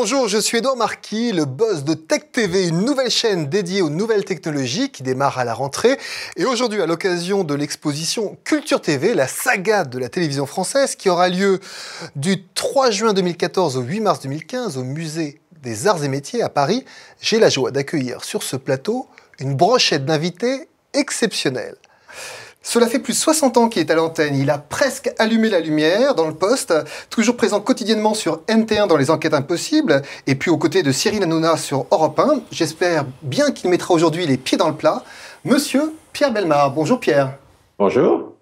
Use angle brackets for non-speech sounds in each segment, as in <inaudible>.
Bonjour, je suis Edouard Marquis, le boss de Tech TV, une nouvelle chaîne dédiée aux nouvelles technologies qui démarre à la rentrée. Et aujourd'hui, à l'occasion de l'exposition Culture TV, la saga de la télévision française qui aura lieu du 3 juin 2014 au 8 mars 2015 au musée des Arts et Métiers à Paris, j'ai la joie d'accueillir sur ce plateau une brochette d'invités exceptionnels. Cela fait plus de 60 ans qu'il est à l'antenne. Il a presque allumé la lumière dans le poste, toujours présent quotidiennement sur NT1 dans les enquêtes impossibles, et puis aux côtés de Cyril Hanouna sur Europe 1. J'espère bien qu'il mettra aujourd'hui les pieds dans le plat. Monsieur Pierre Belmar. Bonjour Pierre. Bonjour.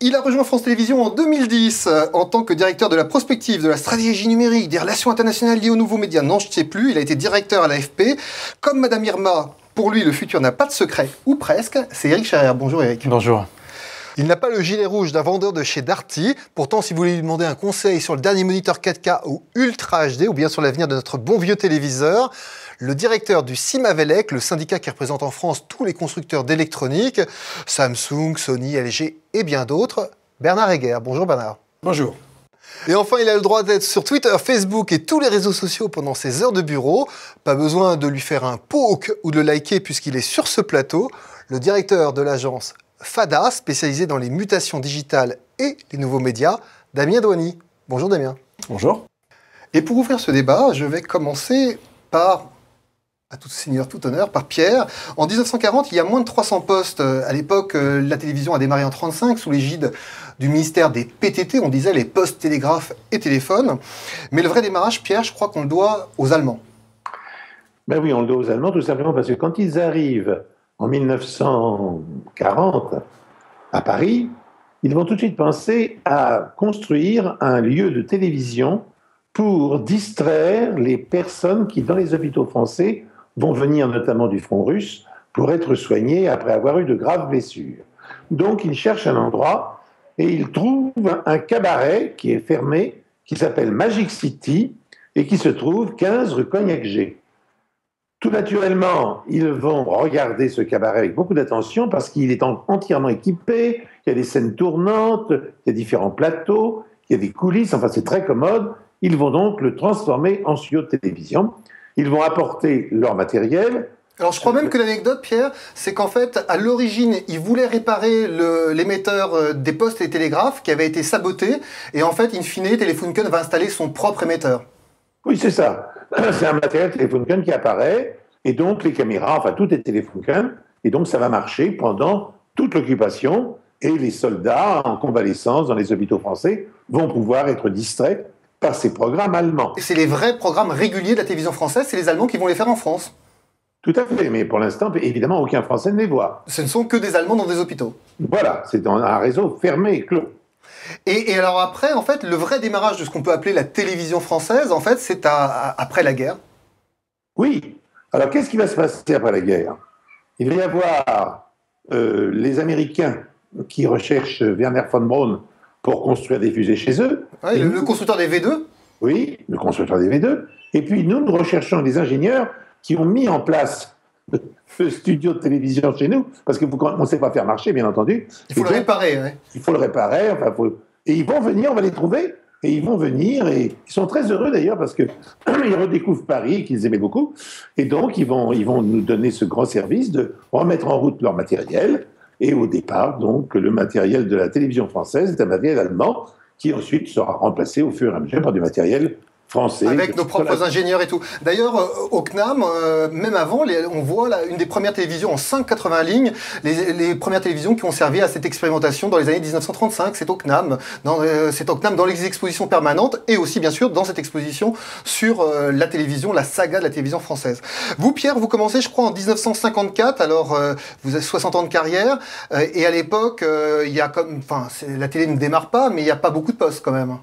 Il a rejoint France Télévisions en 2010 en tant que directeur de la prospective, de la stratégie numérique, des relations internationales liées aux nouveaux médias. Non, je ne sais plus. Il a été directeur à l'AFP. Comme Madame Irma, pour lui, le futur n'a pas de secret, ou presque. C'est Eric Charrière. Bonjour Eric. Bonjour. Il n'a pas le gilet rouge d'un vendeur de chez Darty. Pourtant, si vous voulez lui demander un conseil sur le dernier moniteur 4K ou Ultra HD, ou bien sur l'avenir de notre bon vieux téléviseur, le directeur du CIMAVELEC, le syndicat qui représente en France tous les constructeurs d'électronique, Samsung, Sony, LG et bien d'autres, Bernard Heger. Bonjour Bernard. Bonjour. Et enfin, il a le droit d'être sur Twitter, Facebook et tous les réseaux sociaux pendant ses heures de bureau. Pas besoin de lui faire un poke ou de le liker puisqu'il est sur ce plateau. Le directeur de l'agence FADA, spécialisée dans les mutations digitales et les nouveaux médias, Damien Douani. Bonjour Damien. Bonjour. Et pour ouvrir ce débat, je vais commencer par à tout seigneur, tout honneur, par Pierre. En 1940, il y a moins de 300 postes. À l'époque, euh, la télévision a démarré en 35 sous l'égide du ministère des PTT, on disait les postes, télégraphes et téléphones. Mais le vrai démarrage, Pierre, je crois qu'on le doit aux Allemands. Ben oui, on le doit aux Allemands tout simplement parce que quand ils arrivent en 1940 à Paris, ils vont tout de suite penser à construire un lieu de télévision pour distraire les personnes qui, dans les hôpitaux français, vont venir notamment du front russe pour être soignées après avoir eu de graves blessures. Donc, ils cherchent un endroit et ils trouvent un cabaret qui est fermé, qui s'appelle Magic City et qui se trouve 15 rue Cognac-G. Tout naturellement, ils vont regarder ce cabaret avec beaucoup d'attention parce qu'il est entièrement équipé, il y a des scènes tournantes, il y a différents plateaux, il y a des coulisses, enfin c'est très commode. Ils vont donc le transformer en studio de télévision. Ils vont apporter leur matériel. Alors je crois même que l'anecdote, Pierre, c'est qu'en fait, à l'origine, ils voulaient réparer l'émetteur euh, des postes et télégraphes qui avait été saboté, et en fait, in fine, Telefunken va installer son propre émetteur. Oui, c'est ça. <clears throat> C'est un matériel Telefunken qui apparaît, et donc les caméras, enfin tout est Telefunken, et donc ça va marcher pendant toute l'occupation, et les soldats en convalescence dans les hôpitaux français vont pouvoir être distraits par ces programmes allemands. Et c'est les vrais programmes réguliers de la télévision française, c'est les Allemands qui vont les faire en France. Tout à fait, mais pour l'instant, évidemment, aucun Français ne les voit. Ce ne sont que des Allemands dans des hôpitaux. Voilà, c'est un réseau fermé et clos. Et, alors après, en fait, le vrai démarrage de ce qu'on peut appeler la télévision française, en fait, c'est après la guerre. Oui. Alors qu'est-ce qui va se passer après la guerre? Il va y avoir euh, les Américains qui recherchent Werner von Braun pour construire des fusées chez eux. le, le constructeur des V2 Oui, le constructeur des V2. Et puis nous, nous recherchons des ingénieurs qui ont mis en place <laughs> le studio de télévision chez nous, parce qu'on ne sait pas faire marcher, bien entendu. Il faut le réparer. Ouais. Il faut le réparer. Enfin, Et ils vont venir, on va les trouver, et ils vont venir, et ils sont très heureux d'ailleurs, parce qu'ils <clears throat> redécouvrent Paris, qu'ils aimaient beaucoup, et donc ils vont, ils vont nous donner ce grand service de remettre en route leur matériel, et au départ, donc, le matériel de la télévision française est un matériel allemand, qui ensuite sera remplacé au fur et à mesure par du matériel avec nos propres ingénieurs et tout. D'ailleurs, euh, au CNAM, euh, même avant, on voit là, une des premières télévisions en 5,80 lignes, les, premières télévisions qui ont servi à cette expérimentation dans les années 1935. C'est au CNAM, euh, c'est au CNAM dans les expositions permanentes et aussi, bien sûr, dans cette exposition sur la télévision, la saga de la télévision française. Vous, Pierre, vous commencez, je crois, en 1954. Alors, vous avez 60 ans de carrière et à l'époque, il y a comme, enfin, la télé ne démarre pas, mais il n'y a pas beaucoup de postes quand même.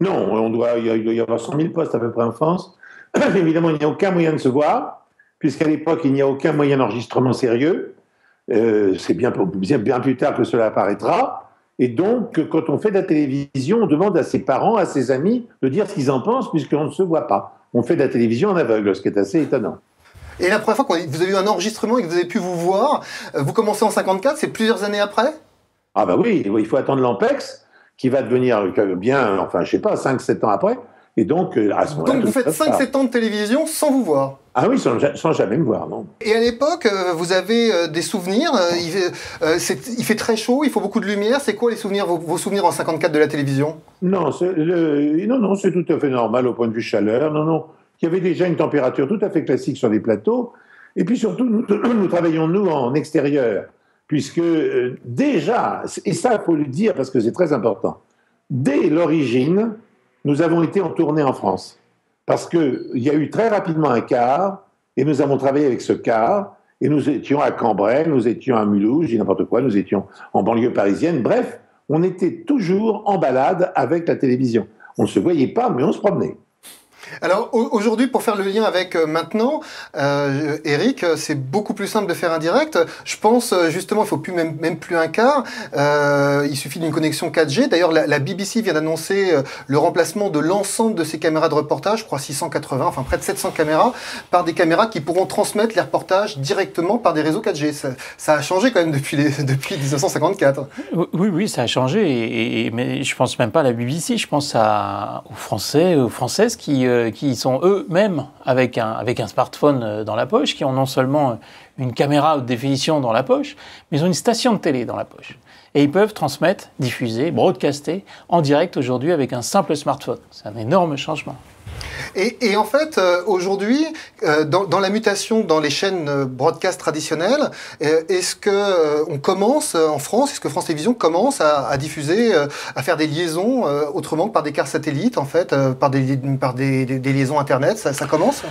Non, on doit, il, doit y avoir 100 000 postes à peu près en France. <clears throat> Évidemment, il n'y a aucun moyen de se voir, puisqu'à l'époque, il n'y a aucun moyen d'enregistrement sérieux. Euh, c'est bien, bien, plus tard que cela apparaîtra. Et donc, quand on fait de la télévision, on demande à ses parents, à ses amis, de dire ce qu'ils en pensent, puisqu'on ne se voit pas. On fait de la télévision en aveugle, ce qui est assez étonnant. Et la première fois que vous avez eu un enregistrement et que vous avez pu vous voir, euh, vous commencez en 54, c'est plusieurs années après? Ah bah oui, il faut attendre l'Ampex qui va devenir bien, enfin, je sais pas, 5-7 ans après. Et donc, euh, à ce moment-là. Donc, vous faites 5-7 ans de télévision sans vous voir ah oui, sans, jamais me voir, non. Et à l'époque, euh, vous avez euh, des souvenirs il fait, il, fait, très chaud, il faut beaucoup de lumière. C'est quoi les souvenirs, vos, souvenirs en 54 de la télévision? Non, le, non, non, c'est tout à fait normal au point de vue chaleur. Non, non, il y avait déjà une température tout à fait classique sur les plateaux. Et puis surtout, nous, <clears throat> nous travaillons, nous, en extérieur, puisque déjà, et ça, il faut le dire parce que c'est très important, dès l'origine, nous avons été en tournée en France. Parce qu'il y a eu très rapidement un car, et nous avons travaillé avec ce car, et nous étions à Cambrai, nous étions à Mulhouse, n'importe quoi, nous étions en banlieue parisienne. Bref, on était toujours en balade avec la télévision. On ne se voyait pas, mais on se promenait. Alors aujourd'hui, pour faire le lien avec euh, maintenant, euh, Eric, c'est beaucoup plus simple de faire un direct. Je pense euh, justement, il faut plus même, même plus un quart. Euh, il suffit d'une connexion 4G. D'ailleurs, la, BBC vient d'annoncer euh, le remplacement de l'ensemble de ses caméras de reportage, je crois 680, enfin près de 700 caméras, par des caméras qui pourront transmettre les reportages directement par des réseaux 4G. Ça, a changé quand même depuis, les, <laughs> depuis 1954. Oui, oui, ça a changé. Et, mais je pense même pas à la BBC. Je pense aux Français, aux Françaises qui euh, qui sont eux-mêmes avec un, avec un smartphone euh, dans la poche, qui ont non seulement une caméra haute définition dans la poche, mais ils ont une station de télé dans la poche. Et ils peuvent transmettre, diffuser, broadcaster en direct aujourd'hui avec un simple smartphone. C'est un énorme changement. Et, en fait, euh, aujourd'hui, euh, dans, la mutation dans les chaînes euh, broadcast traditionnelles, est-ce que on commence en France, est-ce que France Télévisions commence à, diffuser, à faire des liaisons autrement que par des cartes satellites, en fait, par des, par des, liaisons Internet ça, ça commence?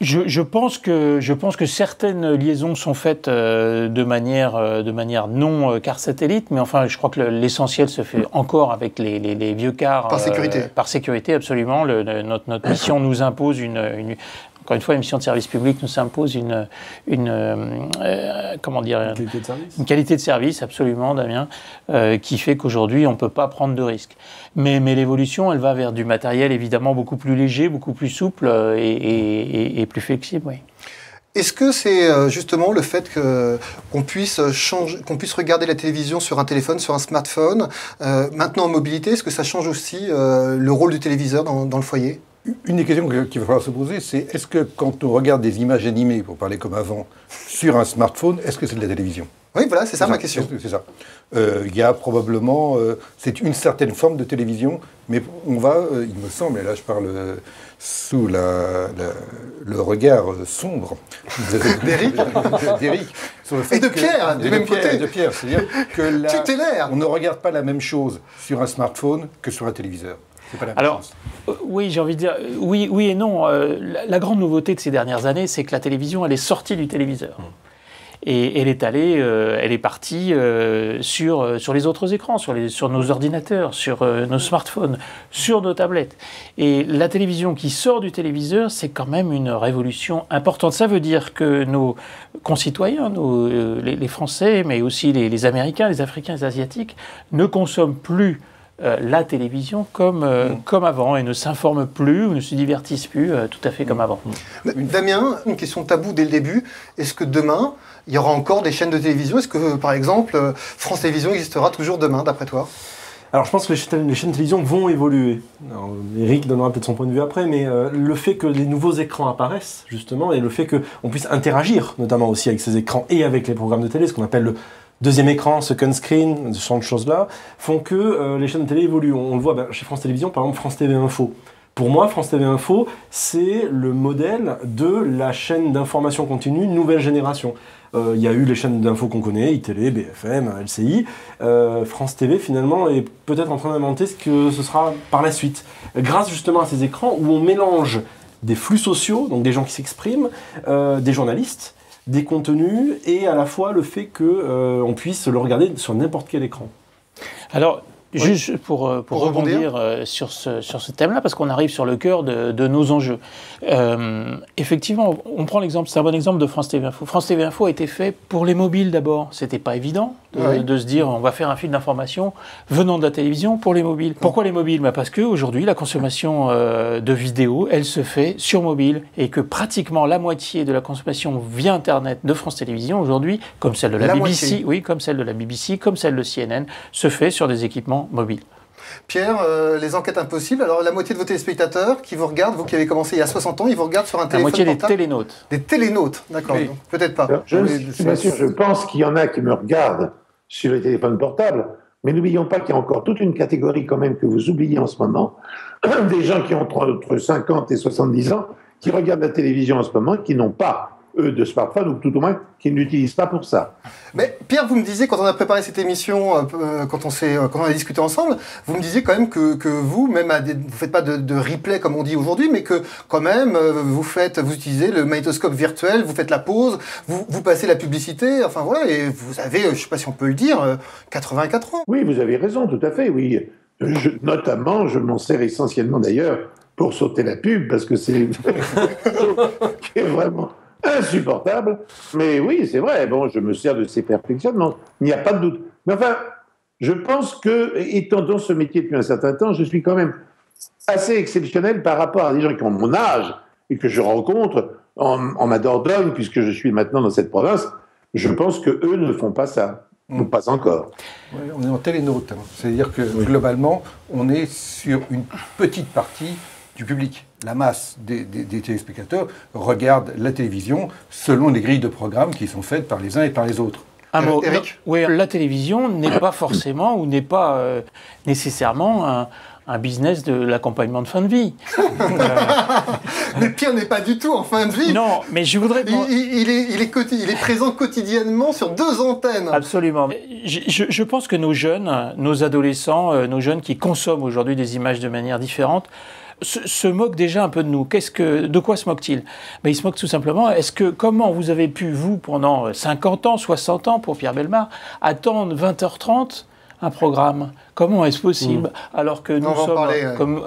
Je, pense que, je pense que certaines liaisons sont faites euh, de, manière, euh, de manière non euh, car satellite, mais enfin, je crois que l'essentiel se fait encore avec les, les, vieux cars. Par sécurité. par sécurité, absolument. Le, notre, notre, <coughs> mission nous impose une, une, encore une fois, une mission de service public nous impose une, une euh, comment dire, une qualité de service, une qualité de service absolument, Damien, euh, qui fait qu'aujourd'hui on ne peut pas prendre de risques. Mais, mais l'évolution, elle va vers du matériel évidemment beaucoup plus léger, beaucoup plus souple euh, et, et, plus flexible. Oui. Est-ce que c'est justement le fait qu'on puisse changer, qu'on puisse regarder la télévision sur un téléphone, sur un smartphone, maintenant en mobilité, est-ce que ça change aussi le rôle du téléviseur dans, dans le foyer? Une des questions qu'il va falloir se poser, c'est est-ce que quand on regarde des images animées, pour parler comme avant, sur un smartphone, est-ce que c'est de la télévision? Oui, voilà, c'est ça, ma question. C'est ça. Euh, il y a probablement, euh, c'est une certaine forme de télévision, mais on va, euh, il me semble, et là je parle sous la, le regard sombre <laughs> d'Éric, et de Pierre, du même côté. De Pierre, c'est-à-dire que <laughs> là, on ne regarde pas la même chose sur un smartphone que sur un téléviseur. Alors, euh, oui, j'ai envie de dire, euh, oui, oui et non. Euh, la, grande nouveauté de ces dernières années, c'est que la télévision, elle est sortie du téléviseur. Hum. Et elle est allée, elle est partie sur, sur les autres écrans, sur, les, sur nos ordinateurs, sur nos smartphones, sur nos tablettes. Et la télévision qui sort du téléviseur, c'est quand même une révolution importante. Ça veut dire que nos concitoyens, nos, les, Français, mais aussi les, les Américains, les Africains, les Asiatiques, ne consomment plus euh, la télévision comme, euh, mm. comme avant et ne s'informent plus ou ne se divertissent plus euh, tout à fait comme mm. avant. Damien, une question tabou dès le début. Est-ce que demain, il y aura encore des chaînes de télévision? Est-ce que, par exemple, France Télévisions existera toujours demain, d'après toi? Alors je pense que les chaînes, de télévision vont évoluer. Eric donnera peut-être son point de vue après, mais le fait que les nouveaux écrans apparaissent, justement, et le fait qu'on puisse interagir, notamment aussi avec ces écrans et avec les programmes de télé, ce qu'on appelle le deuxième écran, second screen, ce genre de choses-là, font que euh, les chaînes de télé évoluent. On, le voit ben, chez France Télévisions, par exemple France TV Info. Pour moi, France TV Info, c'est le modèle de la chaîne d'information continue nouvelle génération. Euh, il y a eu les chaînes d'info qu'on connaît, ITélé, BFM, LCI. Euh, France TV, finalement, est peut-être en train d'inventer ce que ce sera par la suite. Grâce justement à ces écrans où on mélange des flux sociaux, donc des gens qui s'expriment, des journalistes, des contenus et à la fois le fait qu'on euh, puisse le regarder sur n'importe quel écran. Juste pour, euh, pour, rebondir euh, sur ce, sur ce thème-là, parce qu'on arrive sur le cœur de, de nos enjeux. Euh, effectivement, on prend l'exemple, c'est un bon exemple de France TV Info. France TV Info a été fait pour les mobiles d'abord. C'était pas évident de, de, se dire on va faire un fil d'information venant de la télévision pour les mobiles. Pourquoi les mobiles? Bah Parce qu'aujourd'hui, la consommation de vidéos, elle se fait sur mobile et que pratiquement la moitié de la consommation via Internet de France Télévisions aujourd'hui, comme celle de la, BBC, oui, comme celle de la BBC, comme celle de CNN, se fait sur des équipements mobile. Pierre, euh, les enquêtes impossibles, alors la moitié de vos téléspectateurs qui vous regardent, vous qui avez commencé il y a 60 ans, ils vous regardent sur un La téléphone moitié des télénautes. Des télénautes, d'accord. Oui. Peut-être pas. Je, Mais je suis pas sûr, je pense qu'il y en a qui me regardent sur les téléphones portables, mais n'oublions pas qu'il y a encore toute une catégorie quand même que vous oubliez en ce moment, <clears throat> des gens qui ont entre entre 50 et 70 ans, qui regardent la télévision en ce moment, qui n'ont pas, de smartphone, ou tout au moins, qui ne l'utilisent pas pour ça. Mais Pierre, vous me disiez quand on a préparé cette émission, euh, euh, quand on euh, quand on a discuté ensemble, vous me disiez quand même que, que vous, même à des, vous faites pas de, de replay comme on dit aujourd'hui, mais que quand même euh, vous faites, vous utilisez le magnétoscope virtuel, vous faites la pause, vous, vous passez la publicité, enfin voilà, et vous avez, je sais pas si on peut le dire, euh, 84 ans. Oui, vous avez raison, tout à fait, oui. Je- notamment, je m'en sers essentiellement d'ailleurs pour sauter la pub, parce que c'est <laughs> vraiment insupportable. Mais oui, c'est vrai, bon, je me sers de ces perfectionnements, il n'y a pas de doute. Mais enfin, je pense que, étant dans ce métier depuis un certain temps, je suis quand même assez exceptionnel par rapport à des gens qui ont mon âge et que je rencontre en, en ma Dordogne, puisque je suis maintenant dans cette province. Je pense que eux ne font pas ça, ou pas encore. On est en télénote. hein. C'est-à-dire que globalement, on est sur une petite partie du public. La masse des, des- des téléspectateurs regarde la télévision selon les grilles de programmes qui sont faites par les uns et par les autres. Un mot. Eric Oui, la télévision n'est pas <coughs> forcément ou n'est pas euh, nécessairement un, un business de l'accompagnement de fin de vie. <laughs> Mais Pierre n'est pas du tout en fin de vie. non, mais je voudrais. Il, il- est, il, est quoti- il est présent quotidiennement sur deux antennes. Absolument. Je, je- je pense que nos jeunes, nos adolescents, euh, nos jeunes qui consomment aujourd'hui des images de manière différente, se, moquent déjà un peu de nous. Qu'est-ce que, de quoi se moquent-ils? Ben, Ils se moquent tout simplement. Est-ce que comment vous avez pu, vous, pendant 50 ans, 60 ans pour Pierre Belmar, attendre 20h30 un programme Comment est-ce possible alors que nous sommes parler, ouais. comme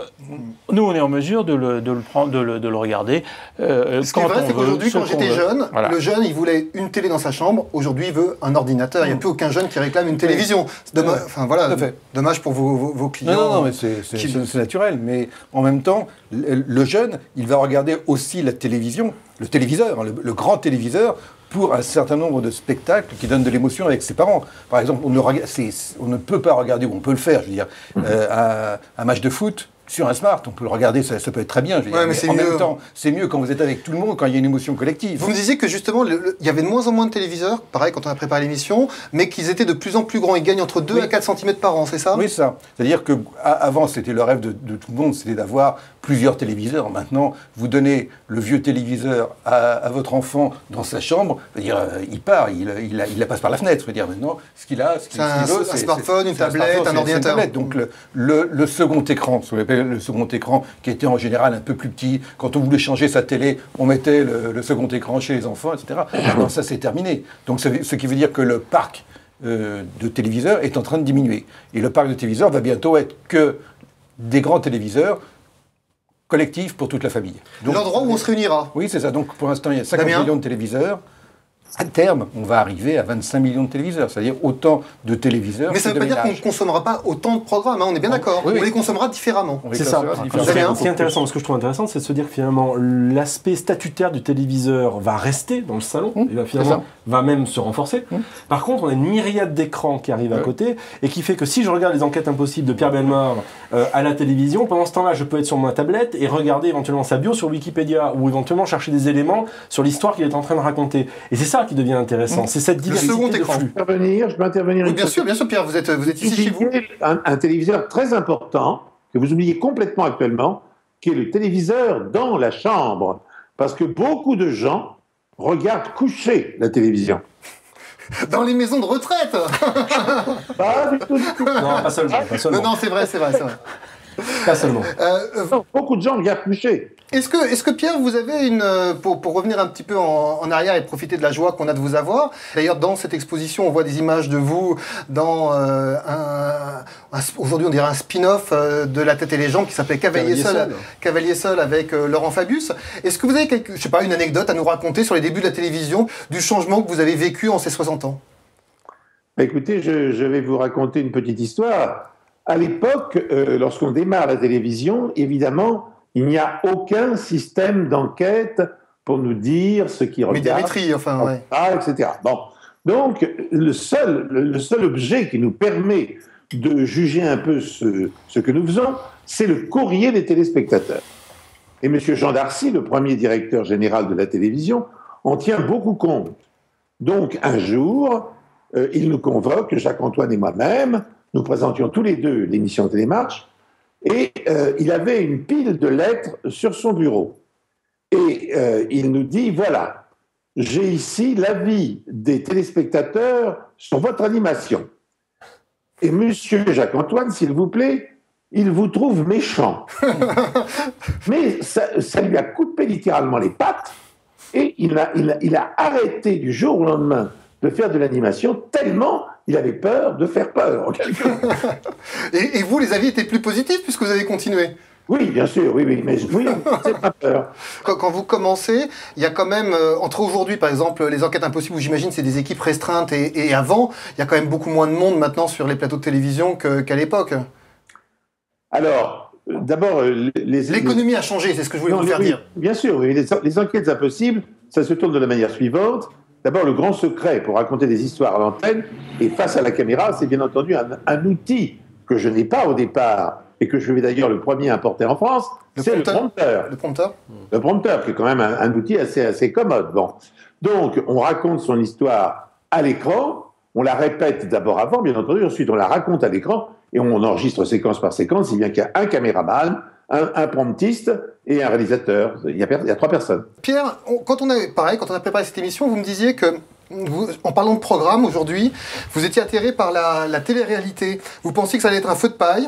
nous on est en mesure de le, de le prendre, de le, de le regarder euh, Ce qui est vrai, c'est qu'aujourd'hui, quand j'étais jeune, Voilà. le jeune, il voulait une télé dans sa chambre. Aujourd'hui, il veut un ordinateur. Il n'y a plus aucun jeune qui réclame une télévision. Dommage, enfin, voilà, dommage pour vos, vos- vos clients. Non, non, non, mais c'est qui- naturel. Mais en même temps, le, jeune, il va regarder aussi la télévision, le téléviseur, hein, le, le grand téléviseur, pour un certain nombre de spectacles qui donnent de l'émotion avec ses parents. Par exemple, on ne, on peut pas regarder, ou on peut le faire, je veux dire, euh, un, un match de foot sur un smart, on peut le regarder, ça, ça peut être très bien. Je veux Ouais, dire, mais c'est en mieux. même temps, c'est mieux quand vous êtes avec tout le monde, quand il y a une émotion collective. Vous me disiez que justement, le- le- il y avait de moins en moins de téléviseurs, pareil quand on a préparé l'émission, mais qu'ils étaient de plus en plus grands. Ils gagnent entre 2 Oui. à 4 cm par an, c'est ça? Oui, ça. C'est-à-dire que avant, c'était le rêve de, de tout le monde, c'était d'avoir plusieurs téléviseurs. Maintenant, vous donnez le vieux téléviseur à, à votre enfant dans sa chambre, c'est-à-dire, euh, il part, il, il, la- il la passe par la fenêtre. C'est-à-dire maintenant, ce qu'il a, ce qu'il C'est un- veut, un smartphone, une tablette, un ordinateur. tablette. Donc le, le- le second écran, ce qu'on appelle le second écran, qui était en général un peu plus petit. Quand on voulait changer sa télé, on mettait le, le second écran chez les enfants, etc. Maintenant, ça c'est terminé. Donc ce qui veut dire que le parc euh, de téléviseurs est en train de diminuer. Et le parc de téléviseurs va bientôt être que des grands téléviseurs collectifs pour toute la famille. L'endroit où on se réunira. oui, c'est ça. Donc pour l'instant, il y a 50 Damien millions de téléviseurs. À terme, on va arriver à 25 millions de téléviseurs, c'est-à-dire autant de téléviseurs. Mais ça ne veut pas dire qu'on ne consommera pas autant de programmes, hein, on est bien d'accord. oui, oui. On les consommera différemment. C'est ça. Ce qui est intéressant, ce que je trouve intéressant, c'est de se dire que finalement l'aspect statutaire du téléviseur va rester dans le salon, Mmh, et va finalement va même se renforcer. Mmh. Par contre, on a une myriade d'écrans qui arrivent à côté et qui fait que si je regarde les enquêtes impossibles de Pierre Belmar euh, à la télévision, pendant ce temps-là, je peux être sur ma tablette et regarder éventuellement sa bio sur Wikipédia ou éventuellement chercher des éléments sur l'histoire qu'il est en train de raconter. Et c'est ça qui devient intéressant. C'est cette diversité second de écran. flux. Intervenir, je peux intervenir Oui, bien sûr, bien sûr, Pierre, vous êtes, vous êtes ici chez vous. Un, un téléviseur très important que vous oubliez complètement actuellement, qui est le téléviseur dans la chambre. Parce que beaucoup de gens regardent coucher la télévision. Dans les maisons de retraite Pas du tout, du tout. Non, pas seulement. Pas Non, seulement. non, c'est vrai, c'est vrai, c'est vrai. Pas seulement. Euh, euh, Non, beaucoup de gens regardent coucher. Est-ce que, est que Pierre, vous avez une. euh, Pour, pour revenir un petit peu en, en arrière et profiter de la joie qu'on a de vous avoir, d'ailleurs, dans cette exposition, on voit des images de vous dans euh, un. un- Aujourd'hui, on dirait un spin-off euh, de La tête et les jambes qui s'appelait Cavalier, Cavalier seul, seul. Cavalier seul avec euh, Laurent Fabius. Est-ce que vous avez quelque, je sais pas, une anecdote à nous raconter sur les débuts de la télévision, du changement que vous avez vécu en ces 60 ans? Bah, Écoutez, je, je vais vous raconter une petite histoire. À l'époque, euh, lorsqu'on démarre la télévision, évidemment, il n'y a aucun système d'enquête pour nous dire ce qui regarde. Médiamétrie, enfin, ouais. Ah, etc. Bon. Donc, le seul, le, seul objet qui nous permet de juger un peu ce, ce que nous faisons, c'est le courrier des téléspectateurs. Et M. Jean Darcy, le premier directeur général de la télévision, en tient beaucoup compte. Donc, un jour, euh, il nous convoque, Jacques-Antoine et moi-même, nous présentions tous les deux l'émission Télémarche, et euh, il avait une pile de lettres sur son bureau. Et euh, il nous dit, voilà, j'ai ici l'avis des téléspectateurs sur votre animation. Et monsieur Jacques-Antoine, s'il vous plaît, il vous trouve méchant. <laughs> Mais ça, ça, lui a coupé littéralement les pattes et il a, il, a, il a, arrêté du jour au lendemain de faire de l'animation tellement il avait peur de faire peur. En quelque <laughs> et, et, vous, les avis étaient plus positifs puisque vous avez continué? Oui, bien sûr, oui, oui, mais oui, c'est pas peur. Quand, quand, vous commencez, il y a quand même, euh, entre aujourd'hui, par exemple, les enquêtes impossibles, où j'imagine c'est des équipes restreintes, et, et, avant, il y a quand même beaucoup moins de monde maintenant sur les plateaux de télévision qu'à qu l'époque. Alors, d'abord, les, l'économie a changé, c'est ce que je voulais non, vous faire oui, dire. Bien sûr, oui, les, les, enquêtes impossibles, ça se tourne de la manière suivante. D'abord, le grand secret pour raconter des histoires à l'antenne et face à la caméra, c'est bien entendu un, un outil que je n'ai pas au départ et que je vais d'ailleurs le premier importer en France, c'est le prompteur. Le prompteur Le prompteur, qui est quand même un, un outil assez, assez commode. Bon. Donc, on raconte son histoire à l'écran, on la répète d'abord avant, bien entendu, ensuite on la raconte à l'écran, et on enregistre séquence par séquence, si bien qu'il y a un caméraman, un, un, promptiste et un réalisateur. Il y, a, il y a trois personnes. Pierre, on, quand on a, pareil, quand on a préparé cette émission, vous me disiez que vous, en parlant de programme aujourd'hui, vous étiez atterré par la, la télé-réalité. Vous pensiez que ça allait être un feu de paille,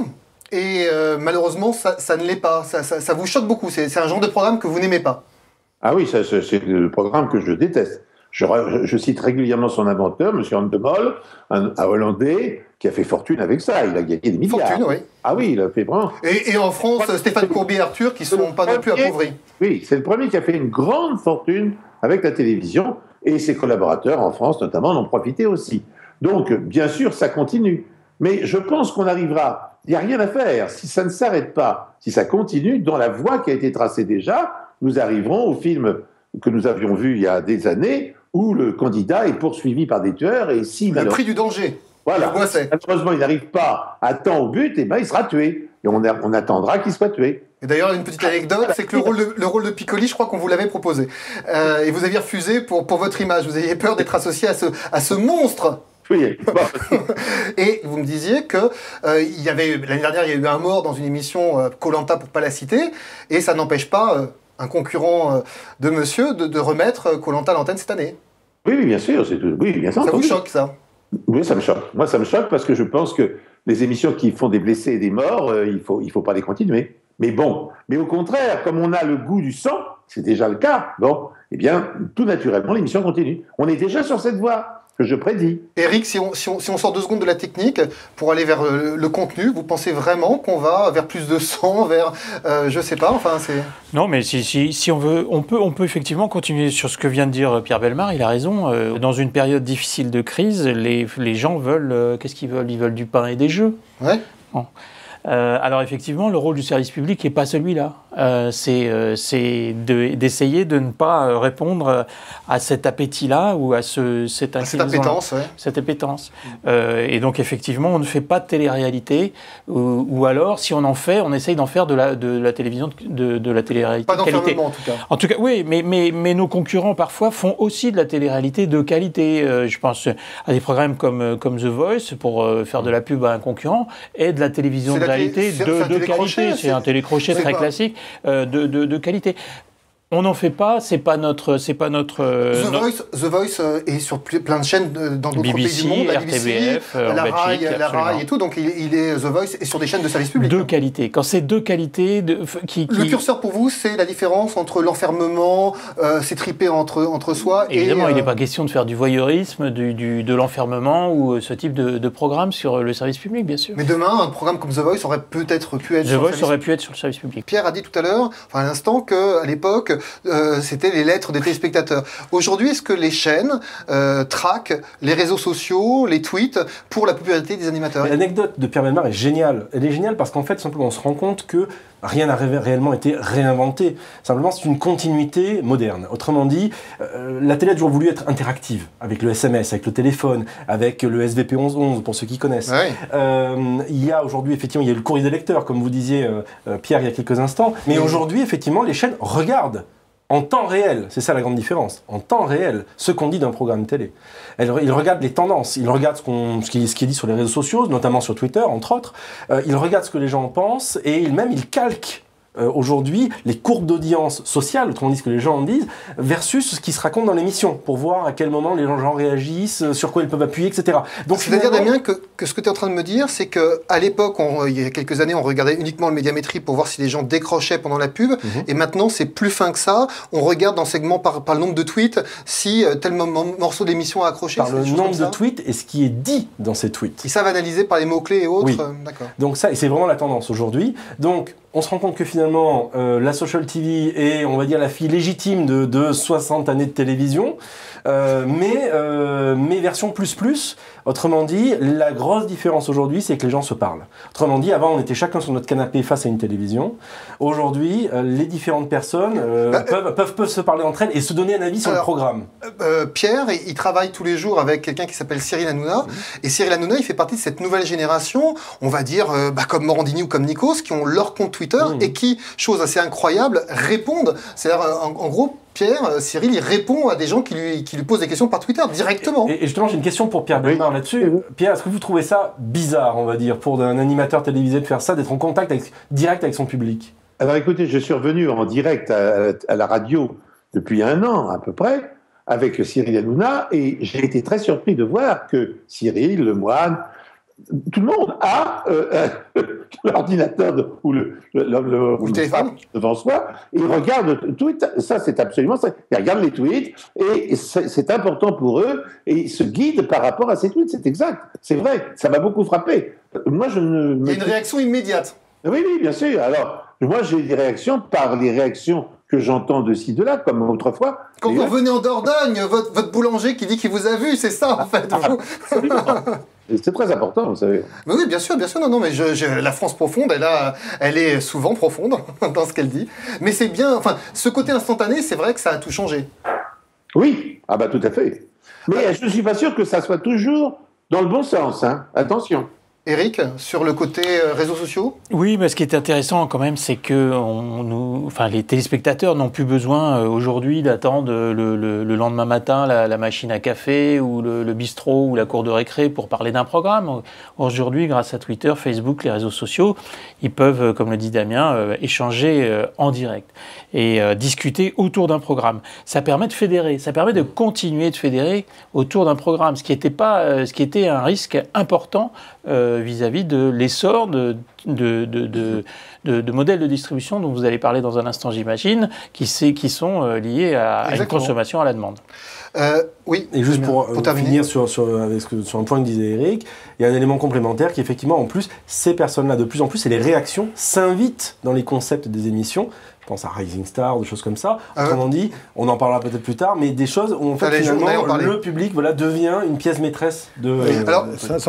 et euh, malheureusement, ça, ça ne l'est pas. Ça, ça, ça, vous choque beaucoup. C'est un genre de programme que vous n'aimez pas. Ah oui, c'est le programme que je déteste. Je, je, cite régulièrement son inventeur, M. Andemol, un, un, Hollandais, qui a fait fortune avec ça. Il a gagné des milliards. Fortune, oui. Ah oui, il a fait vraiment. Et, et en France, Stéphane Courbier et Arthur, qui ne sont pas non plus appauvris. Oui, c'est le premier qui a fait une grande fortune avec la télévision. Et ses collaborateurs en France, notamment, en ont profité aussi. Donc, bien sûr, ça continue. Mais je pense qu'on arrivera. Il n'y a rien à faire. Si ça ne s'arrête pas, si ça continue dans la voie qui a été tracée déjà, nous arriverons au film que nous avions vu il y a des années, où le candidat est poursuivi par des tueurs et si le prix du danger. Voilà. Malheureusement, il n'arrive pas à temps au but, et ben il sera tué. Et on, a, on attendra qu'il soit tué. Et d'ailleurs, une petite anecdote, c'est que le rôle, de, le rôle de Piccoli, je crois qu'on vous l'avait proposé. Euh, et vous aviez refusé pour, pour votre image. Vous aviez peur d'être associé à ce, à ce monstre oui. <laughs> et vous me disiez que euh, il y avait l'année dernière, il y a eu un mort dans une émission Colanta euh, pour pas la citer, et ça n'empêche pas euh, un concurrent euh, de Monsieur de, de remettre Colanta à l'antenne cette année. Oui, oui, bien sûr, c'est oui, bien sûr. Ça vous choque ça? Oui, ça me choque. Moi, ça me choque parce que je pense que les émissions qui font des blessés et des morts, il faut il faut pas les continuer. Mais bon, mais au contraire, comme on a le goût du sang, c'est déjà le cas. Bon, eh bien, tout naturellement, l'émission continue. On est déjà sur cette voie que je prédis. Eric, si on, si, on, si on, sort deux secondes de la technique pour aller vers le, le contenu, vous pensez vraiment qu'on va vers plus de sang, vers, euh, je sais pas, enfin c'est... Non, mais si, si, si, on veut, on peut, on peut effectivement continuer sur ce que vient de dire Pierre Belmar, il a raison. Euh, dans une période difficile de crise, les, les gens veulent, euh, qu'est-ce qu'ils veulent? Ils veulent du pain et des jeux. Ouais. Bon. Euh, alors effectivement, le rôle du service public n'est pas celui-là. Euh, c'est euh, d'essayer de, de, ne pas répondre à cet appétit-là ou à ce, cette, cette appétence. Ouais. Cette appétence. Et donc effectivement, on ne fait pas de télé-réalité ou, ou, alors, si on en fait, on essaye d'en faire de la, de la télévision, de, de la télé-réalité. Pas d'enfermement en tout cas. En tout cas, oui, mais, mais, mais nos concurrents parfois font aussi de la télé-réalité de qualité. Je pense à des programmes comme, comme The Voice pour faire de la pub à un concurrent et de la télévision de réalité de, de qualité. C'est un télécrochet très classique euh, de, de, de, qualité. On n'en fait pas, c'est pas notre, c'est pas notre. Euh, The, Voice, The Voice euh, est sur plein de chaînes dans d'autres pays du monde, la RTBF, BBC, la RAI, la RAI et tout. Donc il, il, est The Voice est sur des chaînes de service public. De qualité. Quand c'est de qualité, de, qui, qui, Le curseur pour vous, c'est la différence entre l'enfermement, euh, c'est tripé entre entre soi. Évidemment, et, il n'est pas question de faire du voyeurisme, du, du de l'enfermement ou ce type de, de, programme sur le service public, bien sûr. Mais demain, un programme comme The Voice aurait peut-être pu être. The Voice aurait pu être sur le service public. Pierre a dit tout à l'heure, enfin à l'instant, que à l'époque, c'était les lettres des téléspectateurs. Aujourd'hui, est-ce que les chaînes euh, traquent les réseaux sociaux, les tweets pour la popularité des animateurs? L'anecdote de Pierre Belmar est géniale. Elle est géniale parce qu'en fait, simplement, on se rend compte que Rien n'a ré- réellement été réinventé. Simplement, c'est une continuité moderne. Autrement dit, euh, la télé a toujours voulu être interactive avec le SMS, avec le téléphone, avec le SVP 1111 pour ceux qui connaissent. Euh, il y a aujourd'hui, effectivement, il y a le courrier des lecteurs, comme vous disiez, euh, euh, Pierre, il y a quelques instants. Mais Oui. aujourd'hui, effectivement, les chaînes regardent en temps réel. C'est ça la grande différence. En temps réel, ce qu'on dit d'un programme télé. Ils regardent les tendances, ils regardent ce, qu'on- ce qui, est dit sur les réseaux sociaux, notamment sur Twitter, entre autres. Euh, ils regardent ce que les gens en pensent et même ils calquent. Euh, Aujourd'hui, les courbes d'audience sociale, autrement dit ce que les gens en disent, versus ce qui se raconte dans l'émission, pour voir à quel moment les gens réagissent, euh, sur quoi ils peuvent appuyer, etc. Donc, C'est-à-dire, Damien, que, que ce que tu es en train de me dire, c'est que à l'époque, il y a quelques années, on regardait uniquement le médiamétrie pour voir si les gens décrochaient pendant la pub. Mhm. Et maintenant, c'est plus fin que ça. On regarde dans segment par, par le nombre de tweets si euh, tel mo- morceau d'émission a accroché. par le nombre de tweets et ce qui est dit dans ces tweets. Ils savent analyser par les mots-clés et autres. Oui. D'accord. Donc ça, et c'est vraiment la tendance aujourd'hui. Donc on se rend compte que finalement, euh, la social TV est, on va dire, la fille légitime de, de 60 années de télévision, euh, mais, euh, mais version plus plus. Autrement dit, la grosse différence aujourd'hui, c'est que les gens se parlent. Autrement dit, avant, on était chacun sur notre canapé face à une télévision. Aujourd'hui, les différentes personnes Bah, peuvent, peuvent, peuvent se parler entre elles et se donner un avis sur le programme. Pierre, il il travaille tous les jours avec quelqu'un qui s'appelle Cyril Hanouna. Et Cyril Hanouna, il fait partie de cette nouvelle génération, on va dire, bah, comme Morandini ou comme Nikos, qui ont leur compte Twitter Mhm. et qui, chose assez incroyable, répondent. C'est-à-dire, euh, en, en gros, Pierre, euh, Cyril, il répond à des gens qui lui, qui lui posent des questions par Twitter directement. Et, et justement, j'ai une question pour Pierre Belmar là-dessus. Pierre, est-ce que vous trouvez ça bizarre, on va dire, pour un animateur télévisé de faire ça, d'être en contact avec- direct avec son public? Alors écoutez, je suis revenu en direct à, à la radio depuis un an à peu près avec Cyril Hanouna et j'ai été très surpris de voir que Cyril, le moine, tout le monde a euh, <laughs> l'ordinateur de- ou le, le, téléphone. devant soi et il regarde tweet. Ça, c'est absolument ça. Ils regardent les tweets et c'est c'est important pour eux et ils se guident par rapport à ces tweets. C'est exact. C'est vrai. Ça m'a beaucoup frappé. Moi, je ne. Il y a une réaction immédiate. Oui, oui, bien sûr. Alors, moi, j'ai des réactions par les réactions que j'entends de ci, de là, comme autrefois. Quand vous revenez en Dordogne, votre, votre boulanger qui dit qu'il vous a vu, c'est ça en fait. C'est très important, vous savez. Mais oui, bien sûr, bien sûr. Non, non, mais je, je- la France profonde, elle, a, elle est souvent profonde <laughs> dans ce qu'elle dit. Mais c'est bien, enfin, ce côté instantané, c'est vrai que ça a tout changé. Oui, ah bah tout à fait. Mais je ne suis pas sûr que ça soit toujours dans le bon sens. Hein. Attention. Eric, sur le côté euh, réseaux sociaux? Oui, mais ce qui est intéressant quand même, c'est que les téléspectateurs n'ont plus besoin euh, aujourd'hui d'attendre le, le- le lendemain matin la, machine à café ou le, bistrot ou la cour de récré pour parler d'un programme. Aujourd'hui, grâce à Twitter, Facebook, les réseaux sociaux, ils peuvent, euh, comme le dit Damien, échanger en direct et discuter autour d'un programme. Ça permet de fédérer, ça permet de continuer de fédérer autour d'un programme, ce qui était pas, ce qui était un risque important vis-à-vis de l'essor de, de, de, de, de- de modèles de distribution dont vous allez parler dans un instant, j'imagine, qui, c'est- qui sont euh, liés à, à une consommation à la demande. Euh, Oui. Et juste Damien, pour, euh, terminer. finir sur, sur, avec ce que- sur un point que disait Eric, il y a un élément complémentaire qui effectivement, en plus, ces personnes-là, de plus en plus, et les réactions s'invitent dans les concepts des émissions. Je pense à Rising Star, des choses comme ça. Ah. Autrement dit, on en parlera peut-être plus tard, mais des choses où en fait, finalement, le public voilà, devient une pièce maîtresse de. euh, Alors, Ça, un,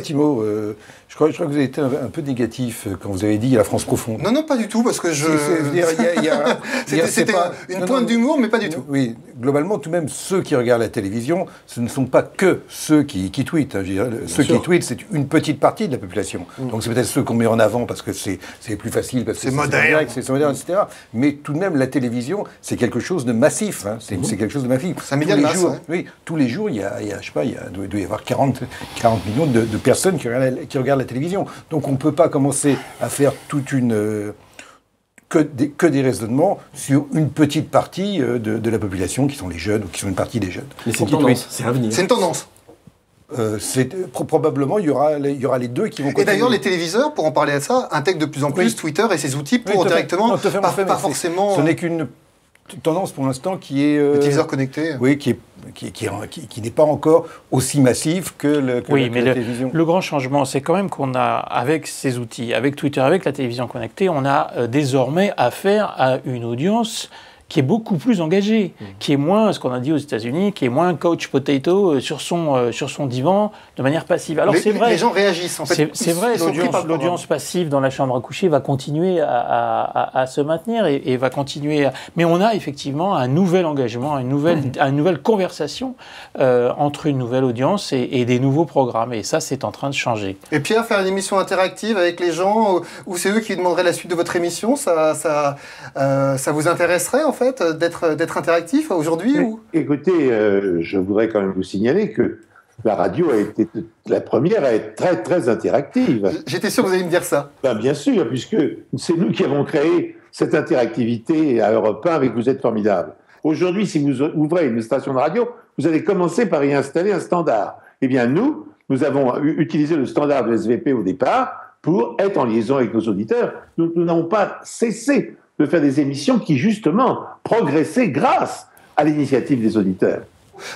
petit mot. euh, je, crois, je crois que vous avez été un, un peu négatif euh, quand vous avez dit la France profonde. Non, non, pas du tout, parce que je. <laughs> C'était pas- une non, pointe d'humour, mais pas du tout. Oui, globalement, tout de même, ceux qui regardent la télévision, ce ne sont pas que ceux qui, qui tweetent. hein. Je dirais, ceux sûr. qui tweetent, c'est une petite partie de la population. Donc c'est peut-être ceux qu'on met en avant parce que c'est plus facile, parce que C'est moderne. c'est moderne, etc. Mais tout de même, la télévision, c'est quelque chose de massif. hein. C'est c'est quelque chose de massif. Média Tous les masse, jours, ouais. Oui, tous les jours, il y a, il y a, je sais pas, il y a, doit, doit y avoir 40, 40 millions de, de personnes qui regardent, la, qui regardent la télévision. Donc on ne peut pas commencer à faire toute une... euh, que des, que des raisonnements sur une petite partie euh, de, de la population, qui sont les jeunes ou qui sont une partie des jeunes. Mais c'est une tendance, c'est un avenir. C'est une tendance. Euh, pro- probablement, il y, aura, les- il y aura les deux qui vont Et d'ailleurs, les téléviseurs, pour en parler à ça, intègrent de plus en plus Oui. Twitter et ses outils pour directement, Non, pas, pas forcément Ce n'est qu'une tendance pour l'instant qui est... euh, le téléviseur connecté. Oui, qui est- qui, qui, qui- qui n'est pas encore aussi massif que, le, que Oui, la, que mais la le, télévision. le grand changement, c'est quand même qu'on a, avec ces outils, avec Twitter, avec la télévision connectée, on a euh, désormais affaire à une audience qui est beaucoup plus engagé, Mmh. qui est moins, ce qu'on a dit aux États-Unis, qui est moins coach potato euh, sur son, euh, sur son divan de manière passive. Alors c'est vrai. les gens réagissent. En fait, C'est- vrai, l'audience passive dans la chambre à coucher va continuer à, à- à- à se maintenir et, et va continuer. Mais on a effectivement un nouvel engagement, une nouvelle, une nouvelle conversation euh, entre une nouvelle audience et, et des nouveaux programmes. Et ça, c'est en train de changer. Et Pierre, faire une émission interactive avec les gens, euh, ou c'est eux qui demanderaient la suite de votre émission, ça, ça, euh, ça vous intéresserait en fait d'être d'être interactif aujourd'hui ou? Écoutez, euh, je voudrais quand même vous signaler que la radio a été la première à être très très interactive. J'étais sûr que vous alliez me dire ça. Ben, bien sûr, puisque c'est nous qui avons créé cette interactivité à Europe 1 avec Vous êtes formidable. Aujourd'hui, si vous ouvrez une station de radio, vous allez commencer par y installer un standard. Eh bien, nous, nous avons utilisé le standard de SVP au départ pour être en liaison avec nos auditeurs. Nous n'avons pas cessé de faire des émissions qui, justement, progressaient grâce à l'initiative des auditeurs.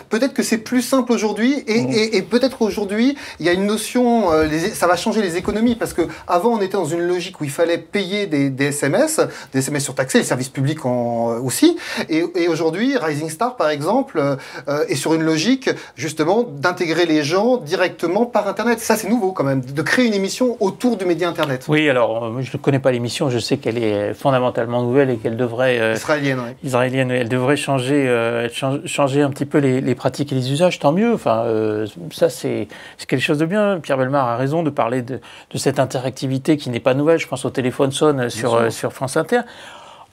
Peut-être que c'est plus simple aujourd'hui et, et- et peut-être aujourd'hui il y a une notion, euh, les- ça va changer les économies parce que avant on était dans une logique où il fallait payer des, des SMS, des SMS surtaxés, les services publics en, euh, aussi. Et, et aujourd'hui Rising Star par exemple euh, est sur une logique justement d'intégrer les gens directement par Internet. Ça c'est nouveau quand même, de créer une émission autour du média Internet. Oui, alors, je ne connais pas l'émission, je sais qu'elle est fondamentalement nouvelle et qu'elle devrait... Israélienne, ouais. israélienne, elle devrait changer, chan- changer un petit peu les, les pratiques et les usages, tant mieux. Enfin, euh, ça, c'est quelque chose de bien. Pierre Belmar a raison de parler de, de cette interactivité qui n'est pas nouvelle. Je pense au téléphone sonne sur, euh, sur France Inter.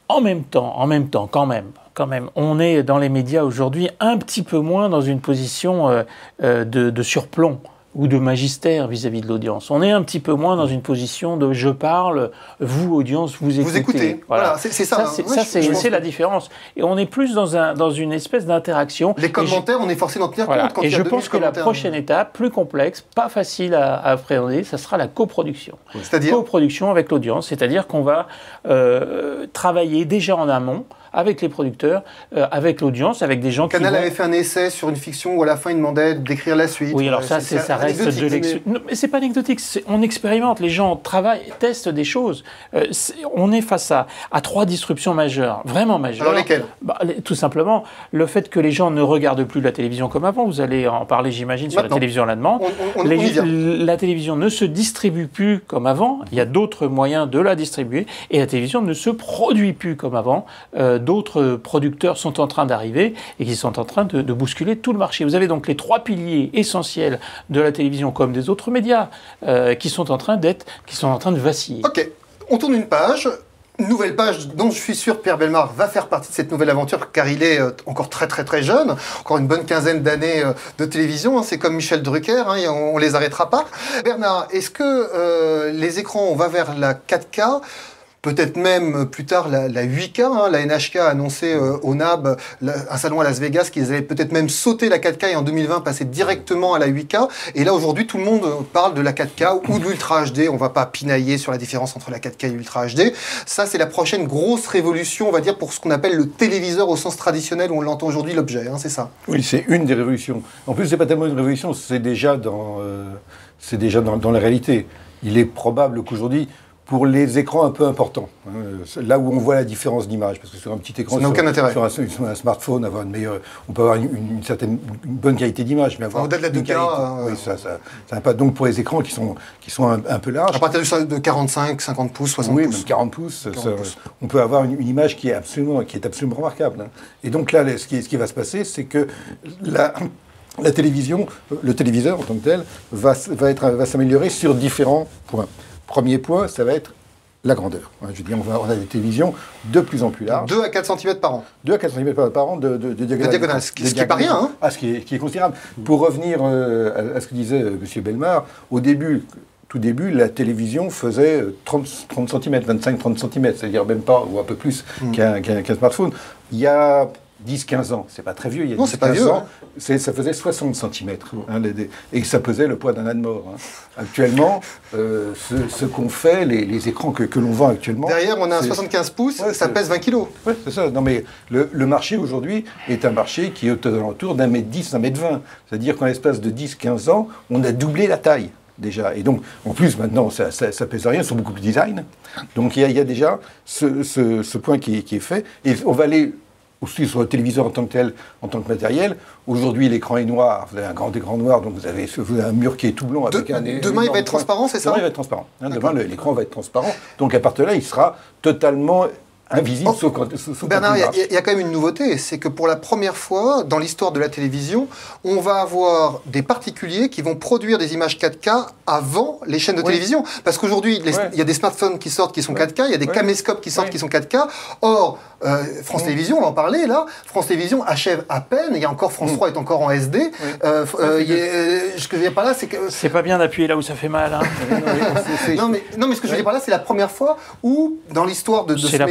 En même temps, en même temps, quand même, quand même, on est dans les médias aujourd'hui un petit peu moins dans une position euh, euh, de, de surplomb ou de magistère vis-à-vis de l'audience. On est un petit peu moins dans une position de je parle, vous, audience, vous écoutez. Vous écoutez, voilà, c'est c'est ça. Ça, hein. c'est Ouais, la différence. Et on est plus dans, un, dans une espèce d'interaction. Les je- commentaires, on est forcé d'en tenir voilà. compte quand Et il y a je 2000 pense que la prochaine étape, plus complexe, pas facile à, à appréhender, ça sera la coproduction. C'est-à-dire Coproduction avec l'audience, c'est-à-dire qu'on va euh, travailler déjà en amont avec les producteurs, euh, avec l'audience, avec des gens Canal qui vont... avait fait un essai sur une fiction où à la fin il demandait d'écrire la suite. Oui, alors Euh, ça, c'est, ça reste de l'ex... mais- Non, mais c'est pas anecdotique, c'est- on expérimente, les gens travaillent, testent des choses. Euh, on est face à, à trois disruptions majeures, vraiment majeures. Alors lesquelles? Bah, les- Tout simplement, le fait que les gens ne regardent plus la télévision comme avant, vous allez en parler, j'imagine, sur Maintenant. la télévision à la demande. On, on- on- Les- on y vient. la télévision ne se distribue plus comme avant, il y a d'autres moyens de la distribuer, et la télévision ne se produit plus comme avant. Euh, d'autres producteurs sont en train d'arriver et qui sont en train de, bousculer tout le marché. Vous avez donc les trois piliers essentiels de la télévision comme des autres médias euh, qui sont en train d'être, qui sont en train de vaciller. Ok, on tourne une page. Nouvelle page dont je suis sûr Pierre Belmar va faire partie de cette nouvelle aventure car il est euh, encore très très très jeune, encore une bonne quinzaine d'années euh, de télévision, hein. c'est comme Michel Drucker, hein, on, on les arrêtera pas. Bernard, est-ce que les écrans, on va vers la 4K Peut-être même euh, plus tard la, la 8K, hein, la NHK a annoncé euh, au NAB, un salon à Las Vegas, qu'ils allaient peut-être même sauter la 4K et en 2020 passer directement à la 8K. Et là aujourd'hui tout le monde euh, parle de la 4K ou de l'Ultra HD. On va pas pinailler sur la différence entre la 4K et l'Ultra HD. Ça c'est la prochaine grosse révolution, on va dire, pour ce qu'on appelle le téléviseur au sens traditionnel où on l'entend aujourd'hui l'objet. hein, c'est ça. Oui, c'est une des révolutions. En plus, c'est pas tellement une révolution, c'est déjà dans, c'est déjà dans la réalité. Il est probable qu'aujourd'hui, pour les écrans un peu importants, hein, là où on voit la différence d'image, parce que sur un petit écran, sur, aucun intérêt. sur un, sur un smartphone, avoir une meilleure, on peut avoir une, une certaine, une bonne qualité d'image, mais avoir au-delà de la une 2K, qualité- euh, oui, ça, ça, ça n'a pas. Donc pour les écrans qui sont, qui sont un, un peu larges, À partir de de 45, 50 pouces, 60 oui, pouces. même 40 pouces, 40 ça- pouces. on peut avoir une, image qui est absolument, qui est absolument remarquable. hein. Et donc là, ce qui, ce qui va se passer, c'est que la, la télévision, le téléviseur en tant que tel, va, va, être- va s'améliorer sur différents points. Premier point, ça va être la grandeur. Je on va avoir des télévisions de plus en plus larges. 2 à 4 cm par an. 2 à 4 cm par, an de, de, de diagonale. diagonale, ce qui- De ce qui est pas diagonale. rien, hein. Ah, ce qui est, qui est considérable. Pour revenir euh, à, à ce que disait euh, M. Belmar, au début, tout début, la télévision faisait euh, 30, 30 cm, 25-30 cm, c'est-à-dire même pas, ou un peu plus Mm. qu'un qu'un- qu'un smartphone. Il y a 10-15 ans, c'est pas très vieux, il y a Non, 10, c'est pas 15 vieux, ans, hein. c'est- ça faisait 60 cm. et ça pesait le poids d'un âne mort. hein. Actuellement, euh, ce, ce qu'ont fait les, les écrans que, que l'on vend actuellement. Derrière, on a un c'est- 75 pouces, Ouais, ça pèse 20 kilos. oui, c'est ça. Non, mais le, le marché aujourd'hui est un marché qui est aux alentours d'un mètre 10, un mètre 20. C'est-à-dire qu'en l'espace de 10-15 ans, on a doublé la taille déjà. Et donc, en plus, maintenant, ça, ça, ça pèse rien, ils sont beaucoup plus design. Donc, il y y a déjà ce, ce- ce point qui est, qui est fait. Et on va aller aussi sur le téléviseur en tant que tel, en tant que matériel. Aujourd'hui, l'écran est noir. Vous avez un grand écran noir, donc vous avez, vous avez un mur qui est tout. De- Avec un, demain, il va être transparent, c'est ça? Demain, il va être transparent. Hein, demain, l'écran va être transparent. Donc, à partir de là, il sera totalement invisible, Oh, sauf quand, sauf Bernard, il y, a- y quand même une nouveauté, c'est que pour la première fois dans l'histoire de la télévision, on va avoir des particuliers qui vont produire des images 4K avant les chaînes de Oui. télévision. Parce qu'aujourd'hui, Ouais. il y a des smartphones qui sortent qui sont Ouais. 4K, il y a des Ouais. caméscopes qui sortent qui sont 4K. Or, euh, France Télévisions, on va en parler là, France Télévisions achève à peine, il y a encore France Mm. 3 est encore en SD. Euh, euh, y a- euh, ce que je veux dire par là, c'est que C'est pas bien d'appuyer là où ça fait mal. hein. <laughs> Non, mais non mais, ce que je veux dire par là, c'est la première fois où, dans l'histoire de, de ce la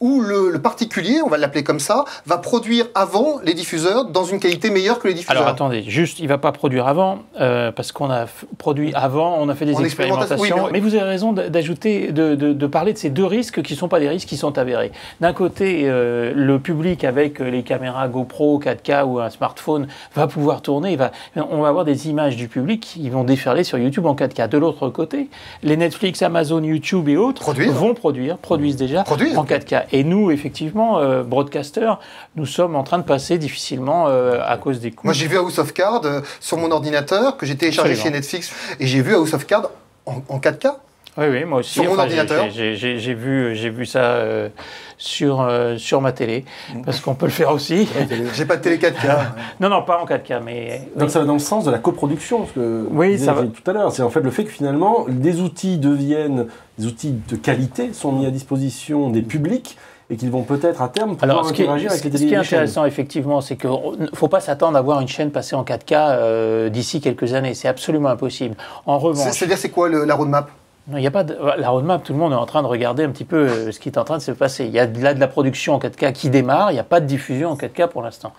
où le, le particulier, on va l'appeler comme ça, va produire avant les diffuseurs dans une qualité meilleure que les diffuseurs. Alors attendez, juste, il va pas produire avant, euh, parce qu'on a produit avant, on a fait des En expérimentation, expérimentations. oui, mais- mais... vous avez raison d'ajouter, de, de- de parler de ces deux risques qui ne sont pas des risques qui sont avérés. D'un côté, euh, le public avec euh, les caméras GoPro 4K ou un smartphone va pouvoir tourner, va, on va avoir des images du public qui vont déferler sur YouTube en 4K. De l'autre côté, les Netflix, Amazon, YouTube et autres vont produire, produisent déjà Produisent. en 4K. Et nous, effectivement, euh, broadcasters, nous sommes en train de passer difficilement euh, à cause des coûts. Moi, j'ai vu House of Cards euh, sur mon ordinateur que j'ai téléchargé Absolument. chez Netflix et j'ai vu House of Cards en, en 4K. Oui, oui, moi aussi. Sur mon Enfin, ordinateur. j'ai- vu, j'ai vu ça euh, sur, euh, sur ma télé, parce qu'on peut le faire aussi. J'ai pas de télé 4K. <laughs> Non, non, pas en 4K, mais. Donc ça va dans le sens de la coproduction, ce que Oui, ça va. Tout à l'heure. C'est en fait le fait que finalement des outils deviennent des outils de qualité, sont mis à disposition des publics et qu'ils vont peut-être à terme pouvoir Alors, ce qui, est, interagir avec les ce qui est intéressant, effectivement, c'est qu'il ne faut pas s'attendre à voir une chaîne passer en 4K euh, d'ici quelques années. C'est absolument impossible. En revanche, C'est-à-dire, c'est quoi le- la roadmap? Non, il y a pas de, la roadmap, tout le monde est en train de regarder un petit peu euh, ce qui est en train de se passer. Il y a de- là de la production en 4K qui démarre, il n'y a pas de diffusion en 4K pour l'instant.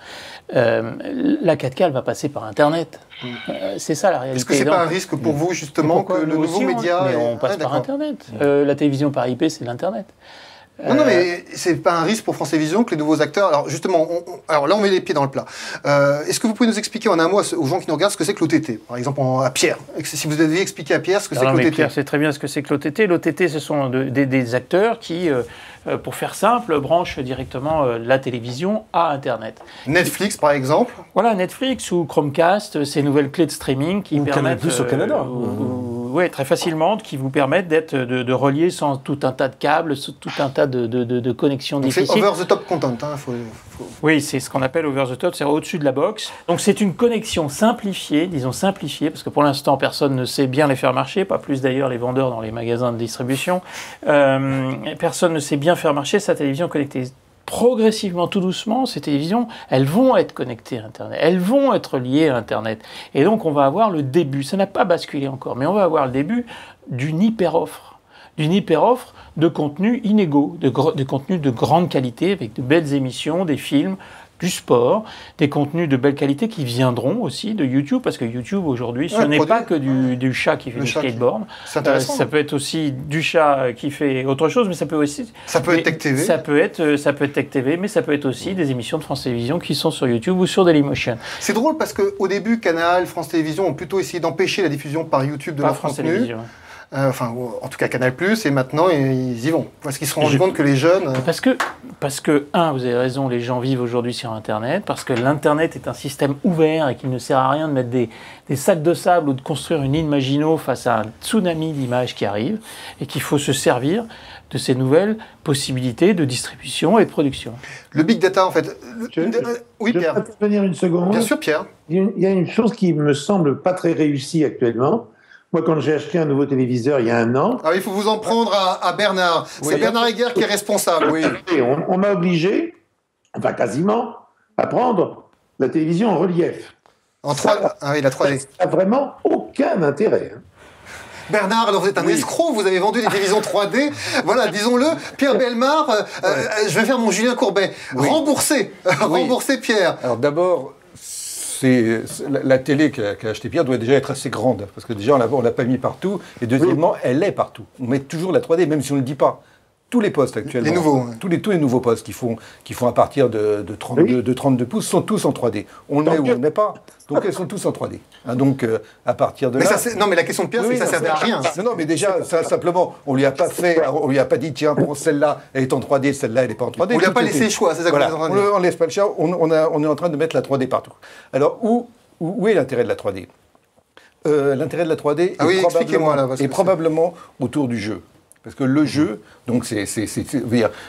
Euh, la 4K, elle va passer par Internet. Euh, c'est ça la réalité. Est-ce que c'est pas un risque pour vous, justement, que le nouveau aussi, média. Mais est- on passe Ah, par. Internet. Euh, la télévision par IP, c'est l'Internet. Non, non, Euh, mais c'est pas un risque pour France Télévisions que les nouveaux acteurs. Alors, justement, on- on- alors là, on met les pieds dans le plat. Euh, Est-ce que vous pouvez nous expliquer en un mot aux gens qui nous regardent ce que c'est que l'OTT Par exemple, en- à Pierre? Si vous deviez expliquer à Pierre ce que c'est que l'OTT. Pierre sait très bien ce que c'est que l'OTT. L'OTT, ce sont de- des, des acteurs qui, euh, pour faire simple, branchent directement euh, la télévision à Internet. Netflix, par exemple. Voilà, Netflix ou Chromecast, ces nouvelles clés de streaming qui Ou Canal+, permettent... au Canada. Oui, très facilement, qui vous permettent d'être, de, de relier sans tout un tas de câbles, tout un tas de, de, de- connexions Donc, C'est difficiles. over the top content. Hein, faut- faut- Oui, c'est ce qu'on appelle over the top, c'est au-dessus de la box. Donc c'est une connexion simplifiée, disons simplifiée, parce que pour l'instant personne ne sait bien les faire marcher, pas plus d'ailleurs les vendeurs dans les magasins de distribution. Euh, personne ne sait bien faire marcher sa télévision connectée. Progressivement, tout doucement, ces télévisions, elles vont être connectées à Internet, elles vont être liées à Internet. Et donc on va avoir le début, ça n'a pas basculé encore, mais on va avoir le début d'une hyper-offre d'une hyper-offre de contenus inégaux, de, de contenus de grande qualité, avec de belles émissions, des films, du sport, des contenus de belle qualité qui viendront aussi de YouTube, parce que YouTube aujourd'hui, ce Ouais, n'est pas que du, du chat qui fait Le du qui- skateboard, C'est Euh, ça peut être aussi du chat qui fait autre chose, mais ça peut aussi... Ça peut être Tech TV. Ça peut être, euh, ça peut être Tech TV, mais ça peut être aussi des émissions de France Télévisions qui sont sur YouTube ou sur Dailymotion. C'est drôle parce qu'au début, Canal, France Télévisions ont plutôt essayé d'empêcher la diffusion par YouTube de leur France. Télévisions. Euh, enfin, en tout cas Canal+, et maintenant, ils y vont. Parce qu'ils se Je- compte que les jeunes... euh, Parce que, parce que, un, vous avez raison, les gens vivent aujourd'hui sur Internet, parce que l'Internet est un système ouvert et qu'il ne sert à rien de mettre des, des sacs de sable ou de construire une île Maginot face à un tsunami d'images qui arrive, et qu'il faut se servir de ces nouvelles possibilités de distribution et de production. Le big data, en fait... le- Je- euh, oui, Je Pierre. peux intervenir une seconde. Bien sûr, Pierre. Il y a une- il y a une chose qui me semble pas très réussie actuellement. Moi, quand j'ai acheté un nouveau téléviseur il y a un an, Alors, il faut vous en prendre à, à Bernard. C'est. Bernard Heger qui est responsable. Oui. et on, on m'a obligé, enfin quasiment, à prendre la télévision en relief. En 3... Ah oui, la 3D. Ça n'a vraiment aucun intérêt. hein. Bernard, alors vous êtes un escroc, vous avez vendu des télévisions 3D. Voilà, disons-le. Pierre Belmar, euh, euh, je vais faire mon Julien Courbet. Oui. Remboursez. Remboursez Pierre. Alors d'abord, c'est la, télé qu'a qu'a acheté Pierre doit déjà être assez grande, parce que déjà on l'a on l'a pas mis partout, et deuxièmement, elle est partout. On met toujours la 3D, même si on ne le dit pas. Tous les postes actuellement, Les nouveaux, ouais. tous, les, tous les nouveaux postes qui font, qui font à partir de, de 32, Oui. de 32 pouces sont tous en 3D. On le met ou on le met pas. Donc elles sont tous en 3D. Hein, donc euh, à partir de Mais là. ça, c'est- non, mais la question de Pierre, c'est que ça servait à rien. Non, non, mais déjà, ça, simplement, on lui a pas fait, on lui a pas dit, tiens, bon, celle-là, elle est en 3D, celle-là, elle n'est pas en 3D. On lui a pas laissé le choix, c'est ça qu'on Voilà, est en train de on ne laisse pas le choix, on, on a- on est en train de mettre la 3D partout. Alors, où, où, où est l'intérêt de la 3D Euh, L'intérêt de la 3D Ah est, probablement autour du jeu. Parce que le jeu, donc, c'est,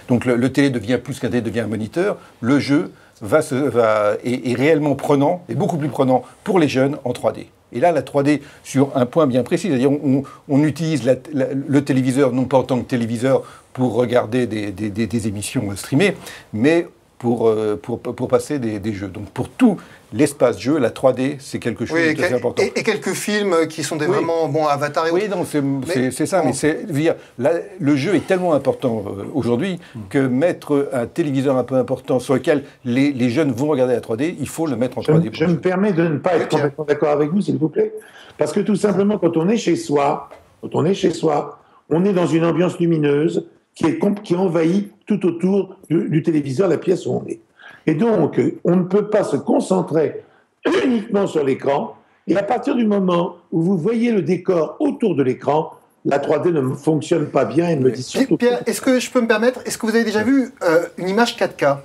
donc le, télé devient plus qu'un télé, devient un moniteur. Le jeu va se, va, est, réellement prenant, est beaucoup plus prenant pour les jeunes en 3D. Et là, la 3D, sur un point bien précis, c'est-à-dire on, utilise le téléviseur non pas en tant que téléviseur pour regarder des, émissions streamées, mais pour, euh, pour, passer des, des jeux. Donc pour tout l'espace jeu, la 3D, c'est quelque chose Oui, de très quel- important. et- et quelques films qui sont des Oui. vraiment bons Avatar et Oui, autres. non, c'est c'est- c'est ça, bon. mais c'est, le jeu est tellement important euh, aujourd'hui que mettre un téléviseur un peu important sur lequel les, les jeunes vont regarder la 3D, il faut le mettre en Je, 3D. je me permets de ne pas être complètement d'accord avec vous, s'il vous plaît. Parce que tout simplement, quand on est chez soi, quand on est chez soi, on est dans une ambiance lumineuse qui, est, qui envahit tout autour du, du téléviseur, la pièce où on est. Et donc, on ne peut pas se concentrer <clears throat> uniquement sur l'écran. Et à partir du moment où vous voyez le décor autour de l'écran, la 3D ne fonctionne pas bien et me dit surtout. Pierre, est-ce que je peux me permettre Est-ce que vous avez déjà vu euh, une image 4K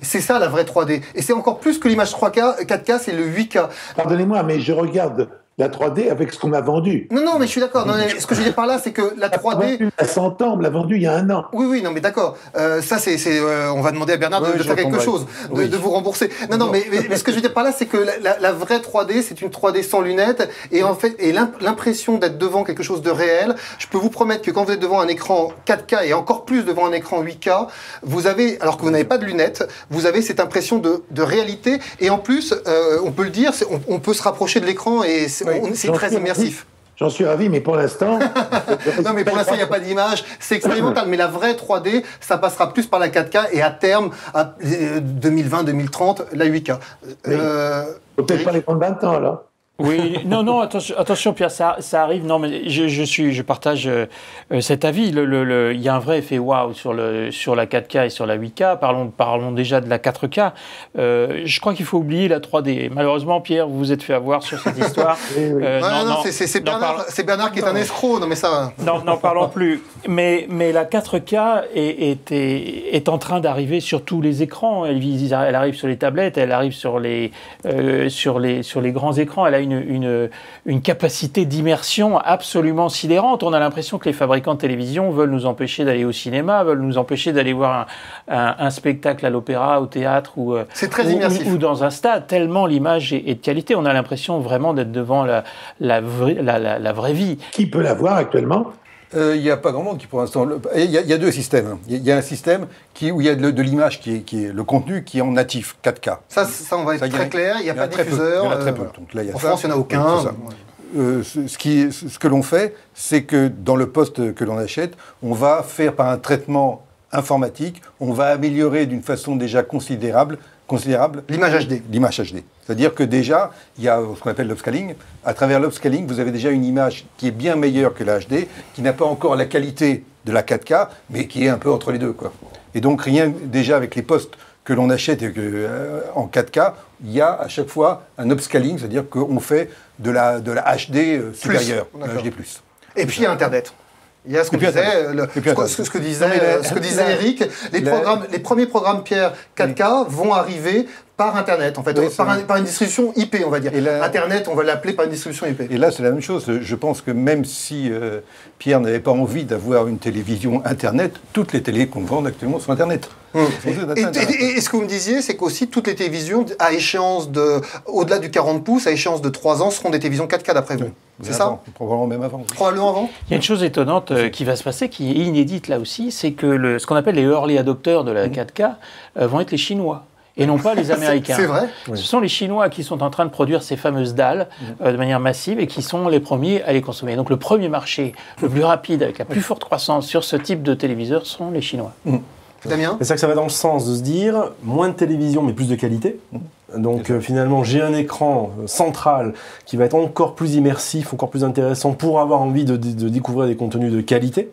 c'est ça la vraie 3D. Et c'est encore plus que l'image 3K, 4K, c'est le 8K. Pardonnez-moi, mais je regarde la 3D avec ce qu'on m'a vendu. Non, non, mais je suis d'accord. Non, mais Ce que je veux dire par là, c'est que la 3D. Il y a 100 ans, on me l'a vendu il y a un an. Oui, oui, non, mais d'accord. Euh, ça, c'est, c'est, euh, on va demander à Bernard de, Oui, de je faire quelque chose, de, Oui. de vous rembourser. Non, non, mais, mais- mais ce que je veux dire par là, c'est que la, la- la vraie 3D, c'est une 3D sans lunettes, et en fait, et l'im- l'impression d'être devant quelque chose de réel. Je peux vous promettre que quand vous êtes devant un écran 4K et encore plus devant un écran 8K, vous avez, alors que vous n'avez pas de lunettes, vous avez cette impression de, de réalité, et en plus, euh, on peut le dire, on, on peut se rapprocher de l'écran et c'est, Oui. très immersif. J'en suis ravi, mais pour l'instant. <laughs> Non, mais pour l'instant, il n'y a pas d'image. C'est expérimental. Mais la vraie 3D, ça passera plus par la 4K et à terme, à euh, 2020-2030, la 8K. Euh, Faut peut-être pas les prendre 20 ans, là. Oui, non, non, attention, attention Pierre, ça, ça arrive. Non, mais je, je suis, je partage euh, cet avis. Le, le- le- il y a un vrai effet waouh sur le sur la 4K et sur la 8K. Parlons, parlons déjà de la 4K. Euh, je crois qu'il faut oublier la 3D. Malheureusement, Pierre, vous vous êtes fait avoir sur cette histoire. <laughs> Oui, oui. Euh, ouais, non, c'est- c'est Bernard, parle- c'est Bernard qui est un escroc. Non, mais ça. non, n'en parlons plus. Mais, mais la 4K est, est, est, est en train d'arriver sur tous les écrans. Elle, arrive sur les tablettes, elle arrive sur les, sur les, sur les grands écrans. Elle a une, une, une capacité d'immersion absolument sidérante. On a l'impression que les fabricants de télévision veulent nous empêcher d'aller au cinéma, veulent nous empêcher d'aller voir un, un, un spectacle à l'opéra, au théâtre ou, euh, C'est très ou- immersif. ou- ou dans un stade, tellement l'image est, est de qualité. On a l'impression vraiment d'être devant la, la, vraie- la, la, la vraie vie. Qui peut l'avoir actuellement? Euh, Il n'y a pas grand monde qui pour l'instant. Il y, a- il y a deux systèmes. Il y, a- il y a un système qui, où il y a de, de l'image qui est, qui est le contenu qui est en natif 4K. Ça, ça, on va être Ça, très a- clair. Il n'y a pas de diffuseur. Il y en a très euh, peu. Donc là, il y a en ça. France, il n'y en a aucun. Euh, ce, ce qui, ce que l'on fait, c'est que dans le poste que l'on achète, on va faire par un traitement informatique, on va améliorer d'une façon déjà considérable, considérable L'image HD. l'image HD. C'est-à-dire que déjà, il y a ce qu'on appelle l'upscaling. À travers l'upscaling, vous avez déjà une image qui est bien meilleure que la HD, qui n'a pas encore la qualité de la 4K, mais qui est un peu entre les deux. Quoi. Et donc, rien déjà avec les postes que l'on achète et que, euh, en 4K, il y a à chaque fois un upscaling, c'est-à-dire qu'on fait de la, de la HD euh, supérieure. HD+. Et puis, il y a Internet. Il y a ce que disait, euh, le- ce, que, Internet. ce que disait, Non, euh, ce que disait la- Eric. Les, programmes, les premiers programmes Pierre 4K vont arriver par Internet, en fait, Oui, par, vrai. un- par une distribution IP, on va dire. Et Internet, on va l'appeler par une distribution IP. Et là, c'est la même chose. Je pense que même si euh, Pierre n'avait pas envie d'avoir une télévision Internet, toutes les télés qu'on vend actuellement sont Internet. Toutes Et, Internet. et- et ce que vous me disiez, c'est qu'aussi toutes les télévisions, à échéance de, au-delà du 40 pouces, à échéance de 3 ans, seront des télévisions 4K d'après vous. C'est ça Probablement même avant. Probablement avant Il y a une chose étonnante euh, qui va se passer, qui est inédite là aussi, c'est que le, ce qu'on appelle les early adopteurs de la 4K euh, vont être les Chinois. Et non pas les <laughs> Américains. C'est vrai Ce sont les Chinois qui sont en train de produire ces fameuses dalles euh, de manière massive et qui sont les premiers à les consommer. Donc le premier marché le plus rapide, avec la plus forte croissance sur ce type de téléviseur sont les Chinois. C'est ça que ça va dans le sens de se dire moins de télévision mais plus de qualité. Donc euh, finalement, j'ai un écran euh, central qui va être encore plus immersif, encore plus intéressant pour avoir envie de, de- de découvrir des contenus de qualité.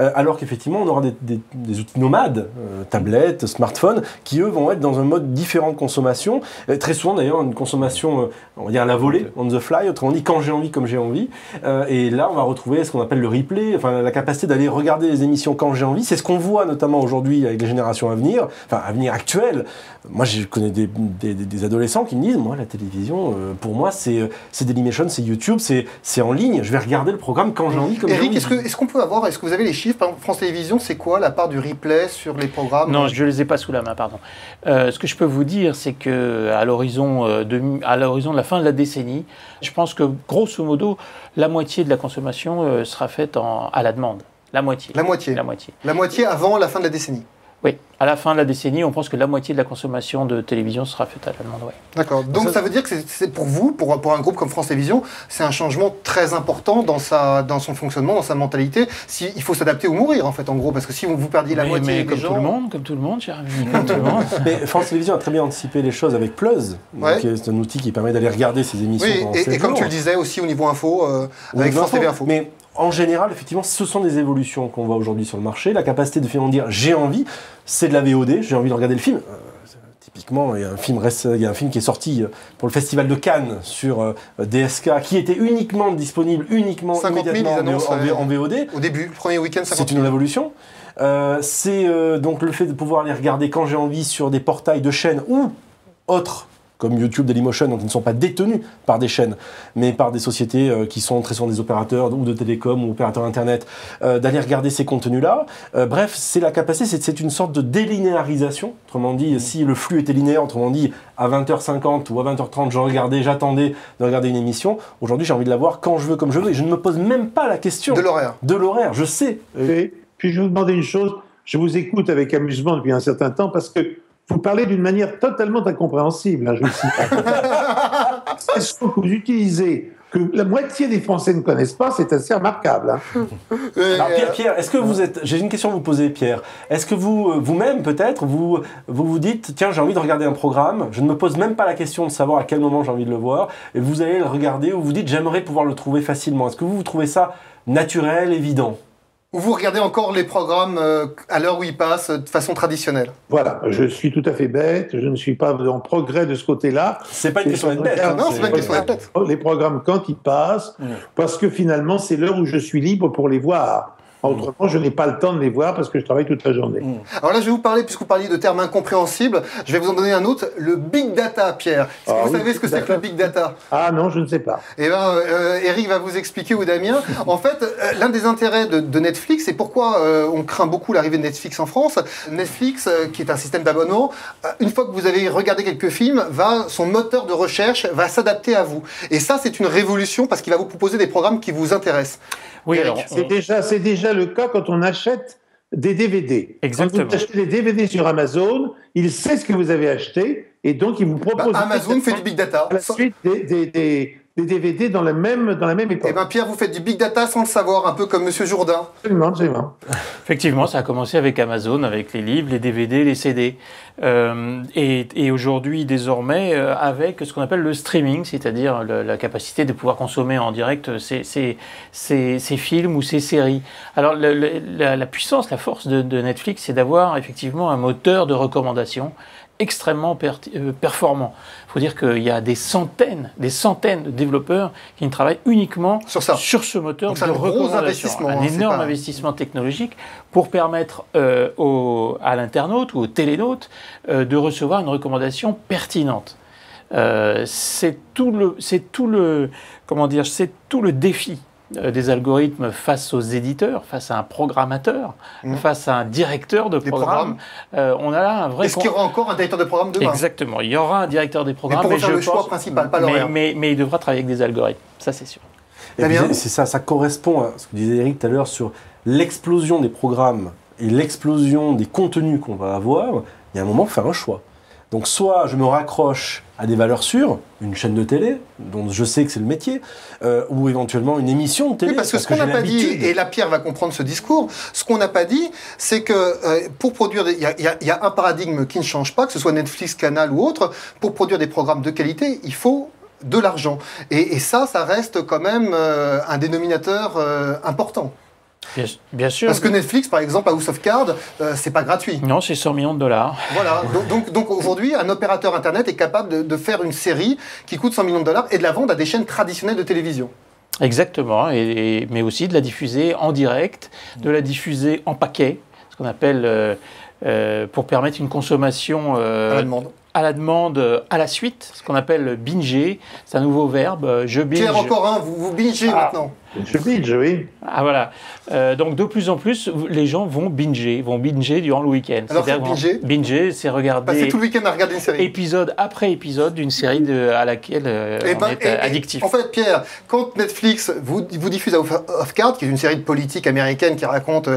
Euh, alors qu'effectivement, on aura des, des- des outils nomades, tablettes, smartphones, qui eux vont être dans un mode différent de consommation. Très souvent d'ailleurs, une consommation, on va dire à la volée, on the fly, autrement dit quand j'ai envie, comme j'ai envie. Et là, on va retrouver ce qu'on appelle le replay, enfin la capacité d'aller regarder les émissions quand j'ai envie. C'est ce qu'on voit notamment aujourd'hui avec les générations à venir, enfin à venir actuelles. Moi, je connais des, des- des- adolescents qui me disent, moi, la télévision, euh, pour moi, c'est euh, c'est Dailymotion, c'est YouTube, c'est c'est en ligne. Je vais regarder le programme quand j'ai envie, comme Eric, est-ce qu'on peut avoir, est-ce que vous avez les chiffres? Par exemple, France Télévisions, c'est quoi la part du replay sur les programmes? Non, je ne les ai pas sous la main, pardon. Euh, ce que je peux vous dire, c'est que à l'horizon de, à l'horizon de la fin de la décennie, je pense que grosso modo, la moitié de la consommation euh, sera faite en- à la demande. La moitié. La moitié. La moitié. La moitié avant la fin de la décennie. Oui. À la fin de la décennie, on pense que la moitié de la consommation de télévision sera faite à la demande. ouais. D'accord. Donc Ça- ça veut dire que c'est- pour vous, pour, pour un groupe comme France Télévisions, c'est un changement très important dans, sa, dans son fonctionnement, dans sa mentalité. Si, il faut s'adapter ou mourir, en fait, en gros, parce que si vous, perdiez la Mais- moitié mais des comme gens... tout le monde, comme tout le monde, cher ami, <laughs> comme tout le monde. Mais France Télévisions a très bien anticipé les choses avec Plus. Donc, Ouais. euh, C'est un outil qui permet d'aller regarder ces émissions. Oui, et, comme jours. tu le disais aussi au niveau info, euh, avec France TV. Info. Mais en général, effectivement, ce sont des évolutions qu'on voit aujourd'hui sur le marché. La capacité de finalement dire j'ai envie, c'est de la VOD, j'ai envie de regarder le film. Euh, Typiquement, il y, a un film, il y a un film qui est sorti euh, pour le Festival de Cannes sur euh, DSK, qui était uniquement disponible, uniquement 50 000, immédiatement ils en, VOD. Au début, le premier week-end, 50 C'est une révolution. Euh, c'est donc le fait de pouvoir les regarder quand j'ai envie sur des portails de chaînes ou autres comme YouTube, Dailymotion, donc qui ne sont pas détenus par des chaînes, mais par des sociétés euh, qui sont très souvent des opérateurs ou de télécom ou opérateurs internet, euh, d'aller regarder ces contenus-là. Euh, bref, c'est la capacité, c'est- c'est une sorte de délinéarisation. Autrement dit, si le flux était linéaire, autrement dit, à 20h50 ou à 20h30, je regardais, j'attendais de regarder une émission. Aujourd'hui, j'ai envie de la voir quand je veux, comme je veux, et je ne me pose même pas la question de l'horaire. de l'horaire. Je sais. Et puis je vais vous demander une chose, je vous écoute avec amusement depuis un certain temps parce que vous parlez d'une manière totalement incompréhensible. hein, je vous cite. <laughs> L'expression que vous utilisez, que la moitié des Français ne connaissent pas, c'est assez remarquable. hein. <laughs> Euh, Alors Pierre, Pierre, est-ce que vous êtes J'ai une question à vous poser, Pierre. Est-ce que vous, euh, vous-même peut-être, vous, vous vous dites, tiens, j'ai envie de regarder un programme, je ne me pose même pas la question de savoir à quel moment j'ai envie de le voir, et vous allez le regarder ou vous dites, j'aimerais pouvoir le trouver facilement. Est-ce que vous, vous trouvez ça naturel, évident? Ou vous regardez encore les programmes euh, à l'heure où ils passent de façon traditionnelle? Voilà, je suis tout à fait bête, je ne suis pas en progrès de ce côté-là. C'est pas une question d'être bête. Ah, hein, Non, c'est pas une question d'être bête. Les programmes quand ils passent, parce que finalement c'est l'heure où je suis libre pour les voir. Autrement, je n'ai pas le temps de les voir parce que je travaille toute la journée. Alors là, je vais vous parler, puisque vous parliez de termes incompréhensibles, je vais vous en donner un autre, le big data, Pierre. Est-ce que Ah vous oui, savez ce que c'est que le big data? Ah non, je ne sais pas. Eh bien, euh, Eric va vous expliquer, ou Damien. <laughs> En fait, euh, l'un des intérêts de, de Netflix, et pourquoi euh, on craint beaucoup l'arrivée de Netflix en France, Netflix, euh, qui est un système d'abonnement, euh, une fois que vous avez regardé quelques films, va, son moteur de recherche va s'adapter à vous. Et ça, c'est une révolution parce qu'il va vous proposer des programmes qui vous intéressent. Oui, Eric, alors, C'est on- déjà, c'est déjà le cas quand on achète des DVD. Exactement. Quand vous achetez des DVD sur Amazon, il sait ce que vous avez acheté et donc il vous bah, propose Amazon fait du big data. à la suite des, des- des- des DVD dans la même, dans la même époque. Eh bien, Pierre, vous faites du big data sans le savoir, un peu comme Monsieur Jourdain. Absolument, absolument. <laughs> Effectivement, ça a commencé avec Amazon, avec les livres, les DVD, les CD. Euh, et et aujourd'hui, désormais, euh, avec ce qu'on appelle le streaming, c'est-à-dire la capacité de pouvoir consommer en direct ces, ces, ces, ces films ou ces séries. Alors, le- le- la, la puissance, la force de, de Netflix, c'est d'avoir effectivement un moteur de recommandation extrêmement euh, performant. Il faut dire qu'il y a des centaines, des centaines de développeurs qui ne travaillent uniquement Sur ça. sur ce moteur Donc de un gros recommandation. investissement, Un hein, énorme pas- investissement technologique pour permettre euh, au- à l'internaute ou au télénaute euh, de recevoir une recommandation pertinente. Euh, c'est tout le, c'est tout le, comment dire, c'est tout le défi des algorithmes face aux éditeurs, face à un programmateur, Mhm. face à un directeur de Des programme. Euh, on a là un vrai. Est-ce qu'il y aura encore un directeur de programme demain? Exactement. Il y aura un directeur des Mais programmes, pour faire je le choix principal, pas mais, l'horaire. mais, mais il devra travailler avec des algorithmes. Ça, c'est sûr. Bien. c'est ça, ça correspond à ce que disait Eric tout à l'heure sur l'explosion des programmes et l'explosion des contenus qu'on va avoir. Il y a un moment, faut faire un choix. Donc soit je me raccroche à des valeurs sûres, une chaîne de télé, dont je sais que c'est le métier, euh, ou éventuellement une émission de télé. Oui, parce que ce qu'on n'a pas dit, et la Pierre va comprendre ce discours, ce qu'on n'a pas dit, c'est que euh, pour produire, il y, y, a un paradigme qui ne change pas, que ce soit Netflix, Canal ou autre, pour produire des programmes de qualité, il faut de l'argent. Et, et, ça, ça reste quand même euh, un dénominateur important. Bien, sûr. Parce que Netflix, par exemple, House of Cards, euh, c'est pas gratuit. Non, c'est 100 millions de dollars. Voilà. <laughs> Donc, donc, aujourd'hui, un opérateur Internet est capable de, de, faire une série qui coûte 100 millions de dollars et de la vendre à des chaînes traditionnelles de télévision. Exactement. Et, et mais aussi de la diffuser en direct, de la diffuser en paquet, ce qu'on appelle euh, euh, pour permettre une consommation à la demande à la demande, à la suite, ce qu'on appelle binger. C'est un nouveau verbe. Je binge. Pierre, encore un, vous, vous bingez ah. maintenant. Je binge, oui. Ah voilà. Euh, donc de plus en plus, les gens vont binger, vont binger durant le week-end. Alors c'est binger Binger, c'est regarder. Passer tout le week-end à regarder une série. Épisode après épisode d'une série de, à laquelle euh, et on ben, est et, addictif. En fait, Pierre, quand Netflix vous, vous diffuse House of Cards, qui est une série de politique américaine qui raconte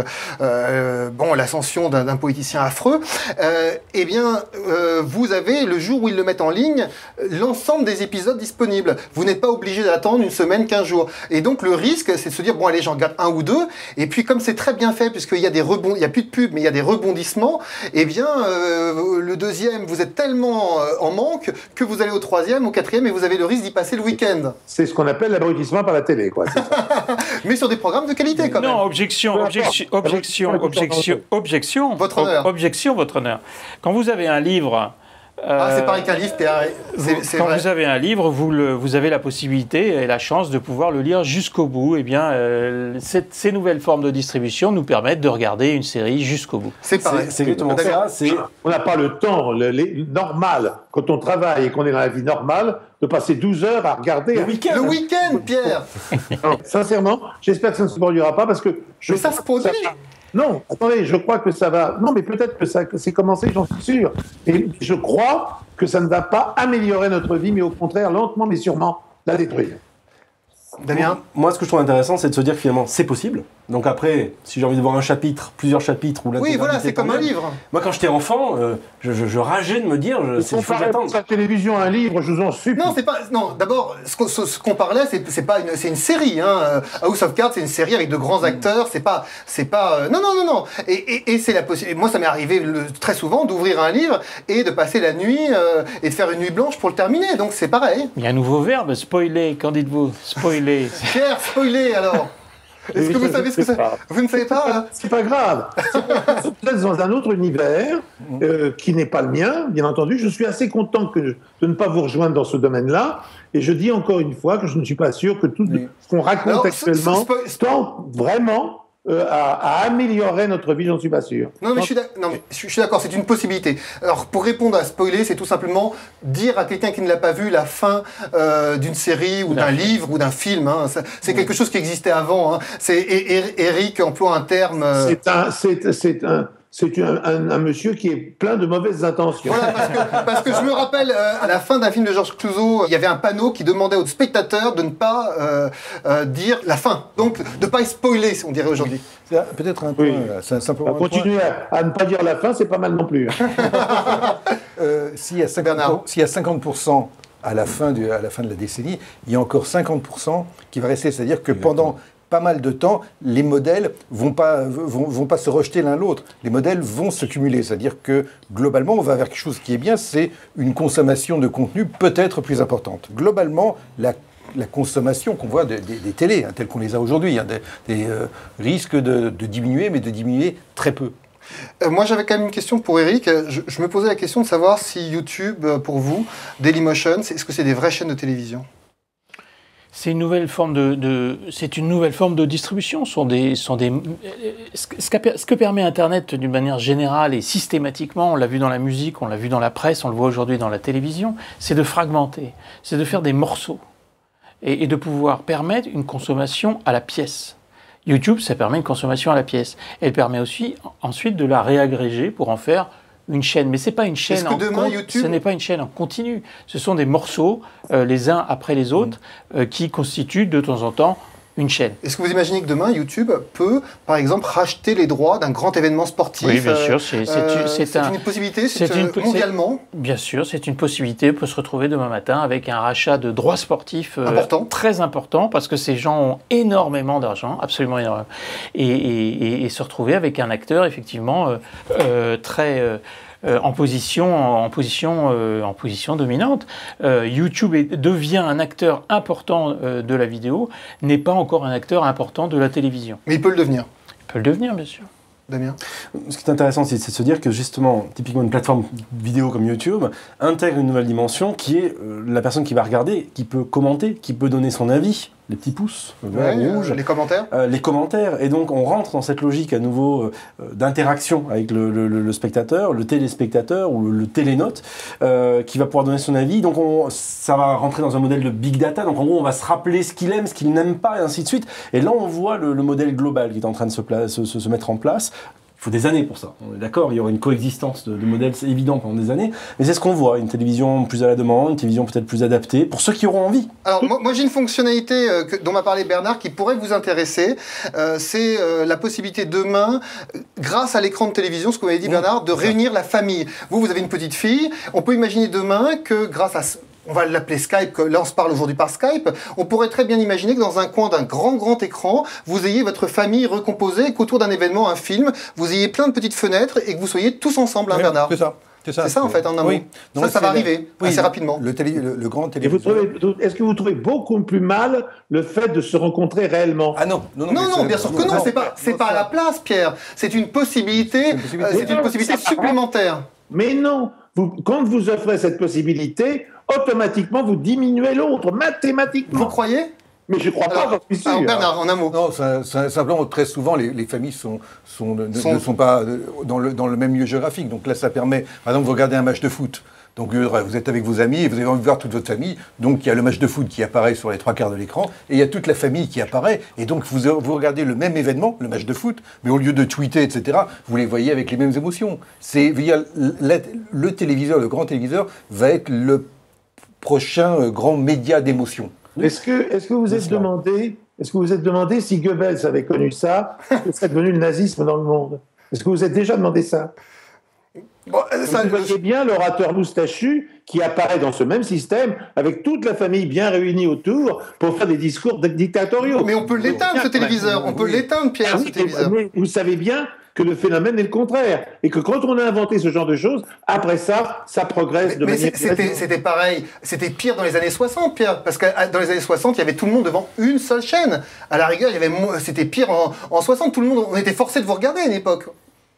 euh, bon l'ascension d'un politicien affreux, euh, eh bien, euh, vous avez le jour où ils le mettent en ligne l'ensemble des épisodes disponibles. Vous n'êtes pas obligé d'attendre une semaine, 15 jours. Et donc le risque, c'est de se dire bon allez, j'en regarde un ou deux. Et puis comme c'est très bien fait, puisqu'il y a des rebonds, il y a plus de pub, mais il y a des rebondissements. Eh bien, euh, le deuxième, vous êtes tellement euh, en manque que vous allez au troisième, au quatrième, et vous avez le risque d'y passer le week-end. C'est ce qu'on appelle l'abrutissement par la télé, quoi. <laughs> mais sur des programmes de qualité, quand même. Non, objection, objection, objection, objection, objection. Votre honneur. Objection, votre honneur. Quand vous avez un livre. Ah, c'est pareil qu'un livre, Pierre. Vous, quand vrai. vous avez un livre, vous, le, vous, avez la possibilité et la chance de pouvoir le lire jusqu'au bout. Et bien, euh, cette, ces nouvelles formes de distribution nous permettent de regarder une série jusqu'au bout. C'est pareil. C'est exactement ça. On n'a pas le temps le, le, normal, quand on travaille et qu'on est dans la vie normale, de passer 12 heures à regarder le week-end. Le week-end, Pierre. <laughs> non, sincèrement, j'espère que ça ne se produira pas parce que je. Mais ça se produit. Non, attendez, je crois que ça va. Non, mais peut-être que ça que c'est commencé, j'en suis sûr. Et je crois que ça ne va pas améliorer notre vie, mais au contraire, lentement mais sûrement, la détruire. Damien Moi, ce que je trouve intéressant, c'est de se dire que finalement, c'est possible. Donc après, si j'ai envie de voir un chapitre, plusieurs chapitres ou la Oui, voilà, c'est comme un livre. Moi, quand j'étais enfant, euh, je, je, je, rageais de me dire, je, c'est faut que j'attende. La télévision, un livre, je vous en supplie. Non, c'est pas. Non, d'abord, ce qu'on ce qu parlait, c'est pas une, c'est une série. Hein. House of Cards, c'est une série avec de grands acteurs. C'est pas, c'est pas. Euh, non, non, non, non. Et, et, et c'est la possibilité. Moi, ça m'est arrivé le, très souvent d'ouvrir un livre et de passer la nuit euh, et de faire une nuit blanche pour le terminer. Donc c'est pareil. Il y a un nouveau verbe, spoiler. Qu'en dites-vous? Spoiler. Pierre, spoiler alors. Est-ce que vous savez ce que c'est Vous ne savez pas hein C'est pas grave. Peut-être dans un autre univers euh, qui n'est pas le mien, bien entendu. Je suis assez content que je, de ne pas vous rejoindre dans ce domaine-là. Et je dis encore une fois que je ne suis pas sûr que tout oui. ce qu'on raconte Alors, actuellement tente vraiment euh, à, à, améliorer notre vie, j'en suis pas sûr. Non, mais je suis d'accord, c'est une possibilité. Alors, pour répondre à spoiler, c'est tout simplement dire à quelqu'un qui ne l'a pas vu la fin euh, d'une série ou d'un livre ou d'un film. Hein. C'est quelque chose qui existait avant. Hein. C'est Eric emploie un terme. Euh... C'est un, c'est un c'est un, un, un, monsieur qui est plein de mauvaises intentions. Voilà, parce que, parce que je me rappelle, euh, à la fin d'un film de Georges Clouzot, il y avait un panneau qui demandait aux spectateurs de ne pas euh, euh, dire la fin. Donc, de ne pas spoiler, on dirait aujourd'hui. Peut-être un point, oui. c'est simplement. Continuer à, à, ne pas dire la fin, c'est pas mal non plus. <laughs> S'il y a 50%, s'il y a 50% à la, fin du, à la fin de la décennie, il y a encore 50% qui va rester. C'est-à-dire que pendant pas mal de temps, les modèles vont pas, vont, pas se rejeter l'un l'autre. Les modèles vont se cumuler. C'est-à-dire que globalement, on va vers quelque chose qui est bien, c'est une consommation de contenu peut-être plus importante. Globalement, la consommation qu'on voit des, télés, hein, telles qu'on les a aujourd'hui, hein, des, des euh, risques de, diminuer, mais de diminuer très peu. Euh, moi, j'avais quand même une question pour Eric. Je, je, me posais la question de savoir si YouTube, pour vous, Dailymotion, est-ce que c'est des vraies chaînes de télévision? C'est une nouvelle forme de, c'est une nouvelle forme de distribution. Sont des, sont des, ce, que, ce que permet Internet d'une manière générale et systématiquement, on l'a vu dans la musique, on l'a vu dans la presse, on le voit aujourd'hui dans la télévision, c'est de fragmenter, c'est de faire des morceaux et, et, de pouvoir permettre une consommation à la pièce. YouTube, ça permet une consommation à la pièce. Elle permet aussi ensuite de la réagréger pour en faire une chaîne, mais c'est pas une chaîne en demain, YouTube... ce n'est pas une chaîne en continu. Ce sont des morceaux, euh, les uns après les autres, mmh. euh, qui constituent de temps en temps une chaîne. Est-ce que vous imaginez que demain, YouTube peut, par exemple, racheter les droits d'un grand événement sportif Oui, bien euh, sûr, c'est euh, un- une possibilité, c'est euh, mondialement. Bien sûr, c'est une possibilité. On peut se retrouver demain matin avec un rachat de droits sportifs euh, Important. très important parce que ces gens ont énormément d'argent, absolument énormément, et, et- et- et se retrouver avec un acteur effectivement très en position, en position, euh, en position dominante. Euh, YouTube est- devient un acteur important euh, de la vidéo, n'est pas encore un acteur important de la télévision. Mais il peut le devenir, Il peut le devenir, bien sûr. Damien. Ce qui est intéressant, c'est c'est de se dire que justement, typiquement une plateforme vidéo comme YouTube intègre une nouvelle dimension qui est euh, la personne qui va regarder, qui peut commenter, qui peut donner son avis, les petits pouces, Ouais, rouge, euh, les commentaires euh, les commentaires. Et donc, on rentre dans cette logique à nouveau euh, euh, d'interaction avec le, le- le- le spectateur, le téléspectateur ou le, le télénote, euh, qui va pouvoir donner son avis. Donc, on, ça va rentrer dans un modèle de big data. Donc, en gros, on va se rappeler ce qu'il aime, ce qu'il n'aime pas, et ainsi de suite. Et là, on voit le, le modèle global qui est en train de se mettre en place. Il faut des années pour ça. On est d'accord, il y aura une coexistence de, de modèles, c'est évident pendant des années. Mais c'est ce qu'on voit, une télévision plus à la demande, une télévision peut-être plus adaptée, pour ceux qui auront envie. Alors, moi, moi, j'ai une fonctionnalité euh, que- dont m'a parlé Bernard qui pourrait vous intéresser. Euh, c'est euh, la possibilité demain, grâce à l'écran de télévision, ce que vous avez dit Bernard, de réunir la famille. Vous, vous avez une petite fille. On peut imaginer demain que grâce à... On va l'appeler Skype, que là on se parle aujourd'hui par Skype. On pourrait très bien imaginer que dans un coin d'un grand grand écran, vous ayez votre famille recomposée et qu'autour d'un événement, un film, vous ayez plein de petites fenêtres et que vous soyez tous ensemble, hein, Oui, Bernard. C'est ça. C'est ça. C'est ça, en fait, en un Oui. mot. Donc, Ça, va le- arriver assez rapidement. Le, télé- le, le grand Et vous téléviseur. trouvez- Est-ce que vous trouvez beaucoup plus mal le fait de se rencontrer réellement? Ah non, non, non. Non, bien sûr que non, c'est pas, c'est non, pas à la place, Pierre. C'est une possibilité, une possibilité. euh, c'est une possibilité <laughs> supplémentaire. Mais non, vous, quand vous offrez cette possibilité, automatiquement vous diminuez l'autre, mathématiquement. Vous croyez? Mais je crois pas, alors, j'en suis sûr. alors, Bernard, en un mot. Non, ça- ça- simplement, très souvent, les, les familles sont, sont, ne, Sont- ne sont pas euh, dans le, dans le même lieu géographique. Donc là, ça permet, par exemple, vous regardez un match de foot. Donc euh, vous êtes avec vos amis et vous avez envie de voir toute votre famille. Donc il y a le match de foot qui apparaît sur les trois quarts de l'écran et il y a toute la famille qui apparaît. Et donc vous, vous regardez le même événement, le match de foot, mais au lieu de tweeter, etc., vous les voyez avec les mêmes émotions. C'est, le, téléviseur, le grand téléviseur, va être le prochain euh, grand média d'émotion. Est-ce que, est-ce que vous êtes demandé, est-ce que vous êtes demandé si Goebbels avait connu ça, ce serait devenu le nazisme dans le monde? Est-ce que vous êtes déjà demandé ça? Bon, voyez bien l'orateur moustachu qui apparaît dans ce même système avec toute la famille bien réunie autour pour faire des discours dictatoriaux. mais on peut l'éteindre, ce téléviseur. On peut l'éteindre, Pierre, Ah ce téléviseur. mais vous savez bien que le phénomène est le contraire. Et que quand on a inventé ce genre de choses, après ça, ça progresse de Mais manière... c'est- c'était c'était pareil, c'était pire dans les années 60, Pierre, parce que dans les années 60, il y avait tout le monde devant une seule chaîne. À la rigueur, c'était pire en, en 60, tout le monde, on était forcé de vous regarder à une époque.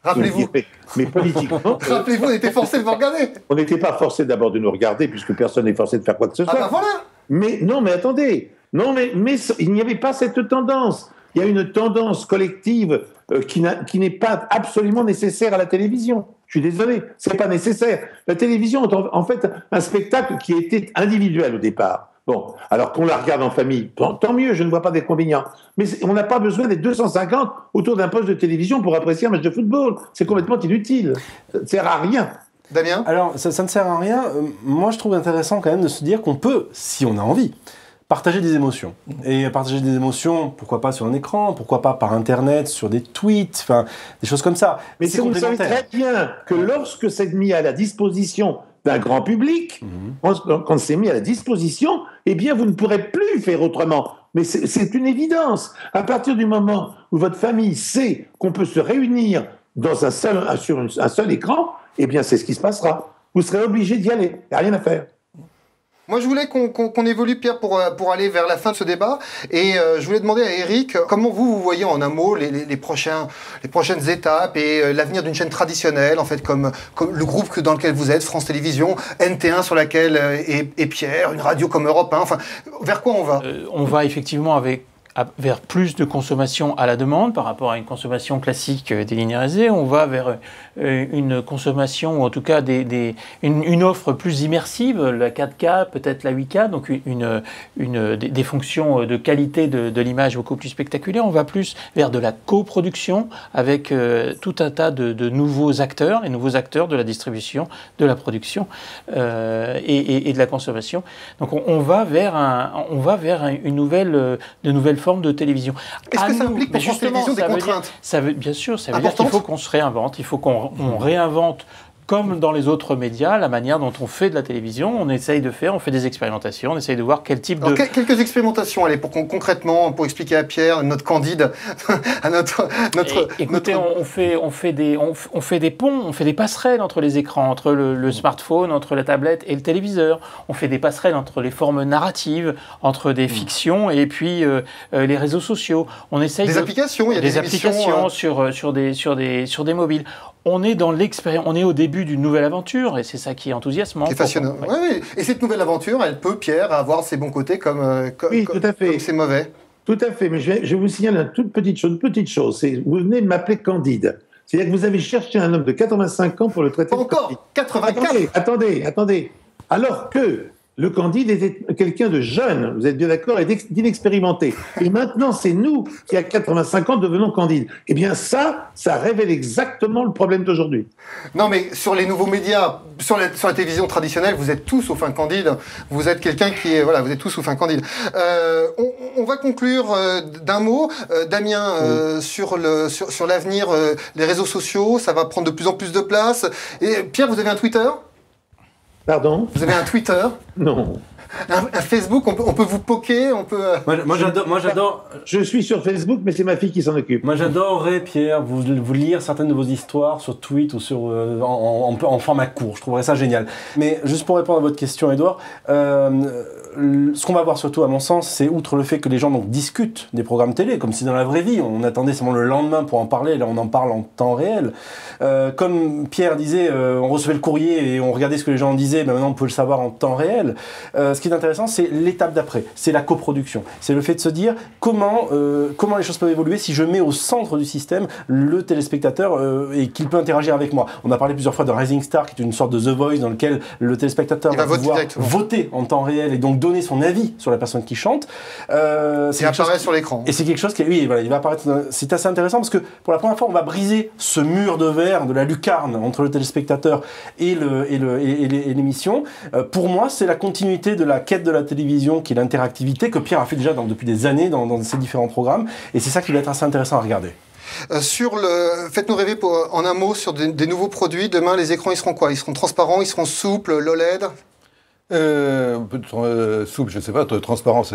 Rappelez-vous. Mais, mais politiquement, <laughs> Rappelez-vous, on était forcé de vous regarder. on n'était pas forcé d'abord de nous regarder, puisque personne n'est forcé de faire quoi que ce Ah soit. bah voilà. Mais non, mais attendez, non, mais, mais ce- il n'y avait pas cette tendance. Il y a une tendance collective euh, qui n'est pas absolument nécessaire à la télévision. Je suis désolé, c'est pas nécessaire. La télévision est en, en fait un spectacle qui était individuel au départ. Bon, alors qu'on la regarde en famille, tant, tant mieux, je ne vois pas d'inconvénient. Mais on n'a pas besoin des 250 autour d'un poste de télévision pour apprécier un match de football. C'est complètement inutile. Ça ne sert à rien. Damien? Alors, ça, ça ne sert à rien. Euh, moi, je trouve intéressant quand même de se dire qu'on peut, si on a envie, partager des émotions. Et partager des émotions, pourquoi pas sur un écran, pourquoi pas par Internet, sur des tweets, enfin, des choses comme ça. Mais c'est savez complémentaire. très bien que lorsque c'est mis à la disposition d'un grand public, quand quand c'est mis à la disposition, eh bien, vous ne pourrez plus faire autrement. Mais c'est une évidence. À partir du moment où votre famille sait qu'on peut se réunir dans un seul, sur un seul écran, eh bien, c'est ce qui se passera. Vous serez obligé d'y aller. Il n'y a rien à faire. Moi, je voulais qu'on évolue, Pierre, pour, euh, pour aller vers la fin de ce débat. Et euh, je voulais demander à Eric, euh, comment vous, vous voyez en un mot les, les- les prochaines étapes et l'avenir d'une chaîne traditionnelle, en fait, comme, le groupe dans lequel vous êtes, France Télévisions, NT1 sur laquelle est, Pierre, une radio comme Europe 1, enfin, vers quoi on va? On va effectivement avec, vers plus de consommation à la demande par rapport à une consommation classique euh, délinéarisée. On va vers euh, une consommation, ou en tout cas une, offre plus immersive, la 4K, peut-être la 8K, donc une, des, fonctions de qualité de, l'image beaucoup plus spectaculaires. On va plus vers de la coproduction avec euh, tout un tas de, nouveaux acteurs, les nouveaux acteurs de la distribution, de la production et, de la consommation. Donc on, va vers, un, on va vers un- une nouvelle, de nouvelles formes de télévision. Est-ce que ça nous- implique pour justement, Télévisions des ça veut dire- contraintes ça veut, Bien sûr, ça veut dire qu'il faut qu'on se réinvente, il faut qu'on on réinvente comme dans les autres médias, la manière dont on fait de la télévision, on essaye de faire, on fait des expérimentations, on essaye de voir quel type de... quel- quelques expérimentations, allez, pour qu'on- concrètement, pour expliquer à Pierre, notre candide, <laughs> à notre, notre, Et- écoutez, notre- on, fait, on, fait des, on, fait des ponts, on fait des passerelles entre les écrans, entre le, le smartphone, entre la tablette et le téléviseur. On fait des passerelles entre les formes narratives, entre des fictions et puis euh, euh, les réseaux sociaux. On essaye des de- applications, il y a des, des applications euh, sur, euh, sur, des, sur, des, sur des mobiles. On est dans l'expérience, on est au début d'une nouvelle aventure et c'est ça qui est enthousiasmant. qui est pour- passionnant. ouais. Ouais, ouais. Et cette nouvelle aventure, elle peut, Pierre, avoir ses bons côtés comme, euh, comme, Oui, comme- tout à fait. comme c'est mauvais. Tout à fait, mais je vais, je vais vous signaler une toute petite chose. Une petite chose, c'est vous venez de m'appeler Candide. C'est-à-dire que vous avez cherché un homme de 85 ans pour le traiter de encore Candide. 84 Attendez, attendez, attendez. Alors que le Candide était quelqu'un de jeune, vous êtes bien d'accord, et d'inexpérimenté. Et maintenant, c'est nous qui, à 85 ans, devenons Candide. Eh bien, ça, ça révèle exactement le problème d'aujourd'hui. Non, mais sur les nouveaux médias, sur la, sur la télévision traditionnelle, vous êtes tous sauf un candide. Vous êtes quelqu'un qui est. Voilà, vous êtes tous sauf un candide. Euh, on, on va conclure euh, d'un mot. Euh, Damien, euh, sur le sur, sur l'avenir, euh, les réseaux sociaux, ça va prendre de plus en plus de place. Et Pierre, vous avez un Twitter? Pardon Vous avez un Twitter Non. Un, un Facebook on peut, on peut vous poker on peut, euh, Moi, moi, j'adore, moi j'adore, Je suis sur Facebook, mais c'est ma fille qui s'en occupe. moi j'adorerais Pierre vous, vous lire certaines de vos histoires sur tweet ou sur euh, en, en- en format court. Je trouverais ça génial. Mais juste pour répondre à votre question, Edouard, euh, ce qu'on va voir surtout à mon sens, c'est outre le fait que les gens donc discutent des programmes télé, comme si dans la vraie vie on attendait seulement le lendemain pour en parler. Là, on en parle en temps réel. Euh, comme Pierre disait, euh, on recevait le courrier et on regardait ce que les gens en disaient. Ben maintenant, on peut le savoir en temps réel. Euh, ce qui est intéressant, c'est l'étape d'après. C'est la coproduction. C'est le fait de se dire comment, euh, comment les choses peuvent évoluer si je mets au centre du système le téléspectateur euh, et qu'il peut interagir avec moi. On a parlé plusieurs fois de Rising Star, qui est une sorte de The Voice dans lequel le téléspectateur Il va voter pouvoir directement. voter en temps réel et donc donner son avis sur la personne qui chante. Euh, c'est chose apparaît sur l'écran et c'est quelque chose qui, oui, voilà, il va apparaître. C'est assez intéressant parce que pour la première fois, on va briser ce mur de verre, de la lucarne entre le téléspectateur et le et le et, et les- et l'émission. Euh, pour moi, c'est la continuité de la quête de la télévision, qui est l'interactivité que Pierre a fait déjà dans- depuis des années dans, dans ses différents programmes. Et c'est ça qui va être assez intéressant à regarder. Euh, sur le faites-nous rêver pour, en un mot sur des, des nouveaux produits demain les écrans ils seront quoi? Ils seront transparents ils seront souples l'OLED Euh, euh, souple, je ne sais pas,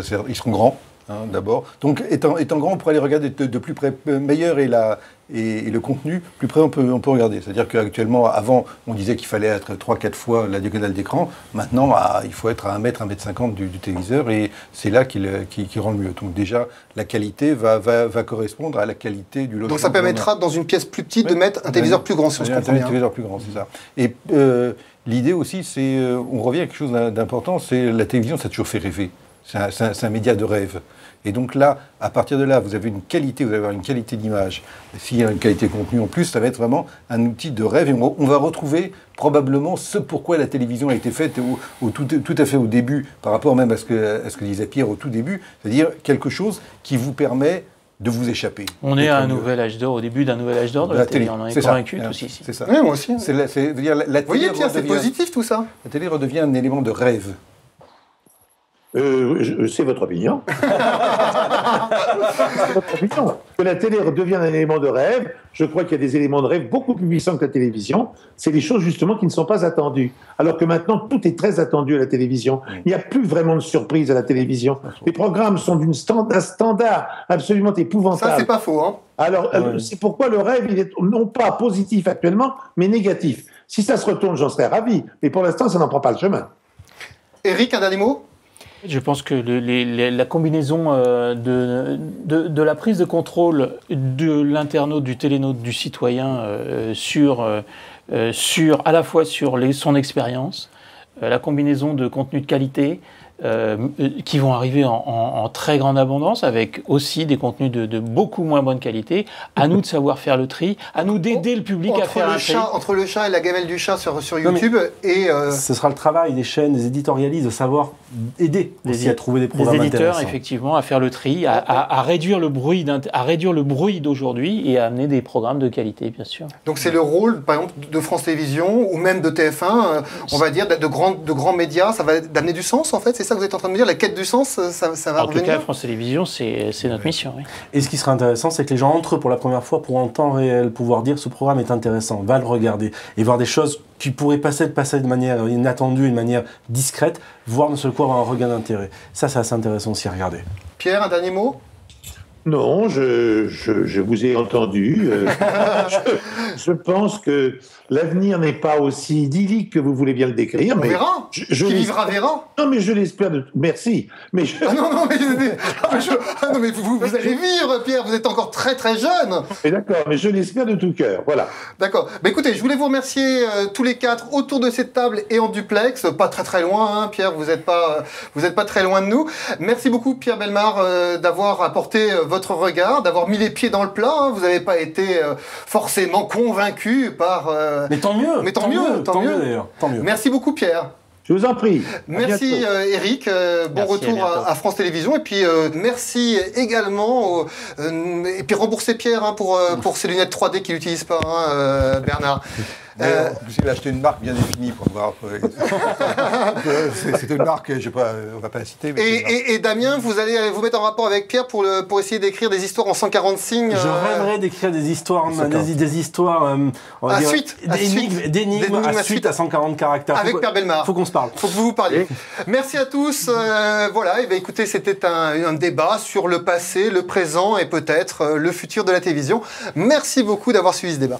sert- ils seront grands, hein, d'abord. Donc, étant, étant grand, on pourra les regarder de, de plus près, euh, meilleur et, la, et, et le contenu, plus près on peut, on peut regarder. C'est-à-dire qu'actuellement, avant, on disait qu'il fallait être 3-4 fois la diagonale d'écran. Maintenant, à- il faut être à 1 mètre, 1 mètre 50 du, du téléviseur et c'est là qu'il qui, qui rend le mieux. Donc, déjà, la qualité va, va, va correspondre à la qualité du logement. donc ça permettra dans une pièce plus petite de mettre un téléviseur plus grand si on se Un comprend bien téléviseur plus grand, c'est ça. Et euh, l'idée aussi, c'est, euh, on revient à quelque chose d'im- d'important, c'est la télévision, ça a toujours fait rêver. C'est un, c'est un- c'est un média de rêve. Et donc là, à partir de là, vous avez une qualité, vous allez avoir une qualité d'image. S'il y a une qualité de contenu en plus, ça va être vraiment un outil de rêve. Et on, on va retrouver probablement ce pourquoi la télévision a été faite au, au tout, tout à fait au début, par rapport même à ce que, à ce que disait Pierre au tout début, c'est-à-dire quelque chose qui vous permet de vous échapper. On est à un mieux. nouvel âge d'or, au début d'un nouvel âge d'or de, la, télé. On en est, C'est ça. convaincu tous ici. C'est ça. Oui, moi aussi C'est la, c'est- veut dire, la, la vous voyez télé Pierre c'est positif tout ça La télé redevient un élément de rêve. Euh, c'est votre opinion. <laughs> c'est votre opinion. Que la télé redevient un élément de rêve, je crois qu'il y a des éléments de rêve beaucoup plus puissants que la télévision. C'est des choses justement qui ne sont pas attendues. Alors que maintenant, tout est très attendu à la télévision. Il n'y a plus vraiment de surprise à la télévision. Les programmes sont stand- d'un standard absolument ça c'est épouvantable. pas faux hein Alors, euh, Ouais. c'est pourquoi le rêve, il est non pas positif actuellement, mais négatif. Si ça se retourne, j'en serais ravi. Mais pour l'instant, ça n'en prend pas le chemin. Eric un dernier mot? Je pense que le- les- les- la combinaison euh, de, de, de la prise de contrôle de l'internaute, du télénaute, du citoyen euh, sur, euh, sur, à la fois sur les- son expérience, euh, la combinaison de contenus de qualité qui vont arriver en, en- en très grande abondance, avec aussi des contenus de, de beaucoup moins bonne qualité. À nous de <laughs> savoir faire le tri, à nous d'aider le public à faire un le, tri. chat, entre le chat et la gamelle du chat sur, sur Non, mais- YouTube et euh, Ce sera le travail des chaînes, des éditorialistes, de savoir aider Les aussi à trouver des programmes éditeurs, intéressants. effectivement, à faire le tri, à, à- à réduire le bruit, d'int- à réduire le bruit d'aujourd'hui et à amener des programmes de qualité, bien sûr. Donc c'est le rôle, par exemple, de France Télévisions ou même de TF1, euh, on va dire, de, grands, de grands médias, ça va d'amener du sens en fait, c'est ça que vous êtes en train de me dire La quête du sens, euh, ça, ça va En tout revenir cas, France Télévisions, c'est notre mission. oui. Et ce qui sera intéressant, c'est que les gens entre eux pour la première fois pour en temps réel pouvoir dire ce programme est intéressant, va le regarder et voir des choses qui pourraient passer, passer de manière inattendue, de manière discrète, voire seul coup avoir un regain d'intérêt. Ça, c'est assez intéressant aussi à regarder. Pierre, un dernier mot? Non, je, je, je vous ai entendu. euh, <laughs> je, je pense que l'avenir n'est pas aussi idyllique que vous voulez bien le décrire. Mais verra. je, Qui vivra verra. Non, mais je l'espère. De... Merci. Mais. Ah non, non, mais, ah, mais ah non, mais vous, vous allez vivre, Pierre, vous êtes encore très très jeune. mais d'accord, mais je l'espère de tout cœur. Voilà. D'accord. Bah, écoutez, je voulais vous remercier euh, tous les quatre autour de cette table et en duplex, pas très très loin, hein, Pierre, vous n'êtes pas, vous êtes pas très loin de nous. Merci beaucoup, Pierre Belmar, euh, d'avoir apporté euh, votre regard, d'avoir mis les pieds dans le plat. hein. Vous n'avez pas été euh, forcément convaincu par. euh, Mais tant mieux Mais tant mieux, tant mieux. d'ailleurs, tant mieux. Merci beaucoup, Pierre. Je vous en prie. Merci euh, Eric, euh, bon Merci, retour à, à France Télévisions et puis euh, merci également au- euh, et puis rembourser Pierre hein, pour euh, pour ses lunettes 3D qu'il n'utilise pas hein, euh, Bernard. Euh, en plus, il a acheté une marque bien définie pour voir. euh, <laughs> c'est- C'était une marque, je sais pas, on va pas la citer. Mais Et, Damien, vous allez vous mettre en rapport avec Pierre pour, le, pour essayer d'écrire des histoires en 140 signes. Je euh, rêverais d'écrire des histoires, des, des histoires, euh, on va À dire, suite, à d'énigmes, à suite suite. à 140 caractères. avec faut, Pierre Belmar. faut qu'on se parle. Faut que vous vous parliez. Merci à tous. euh, voilà, et ben écoutez, c'était un, un débat sur le passé, le présent et peut-être euh, le futur de la télévision. Merci beaucoup d'avoir suivi ce débat.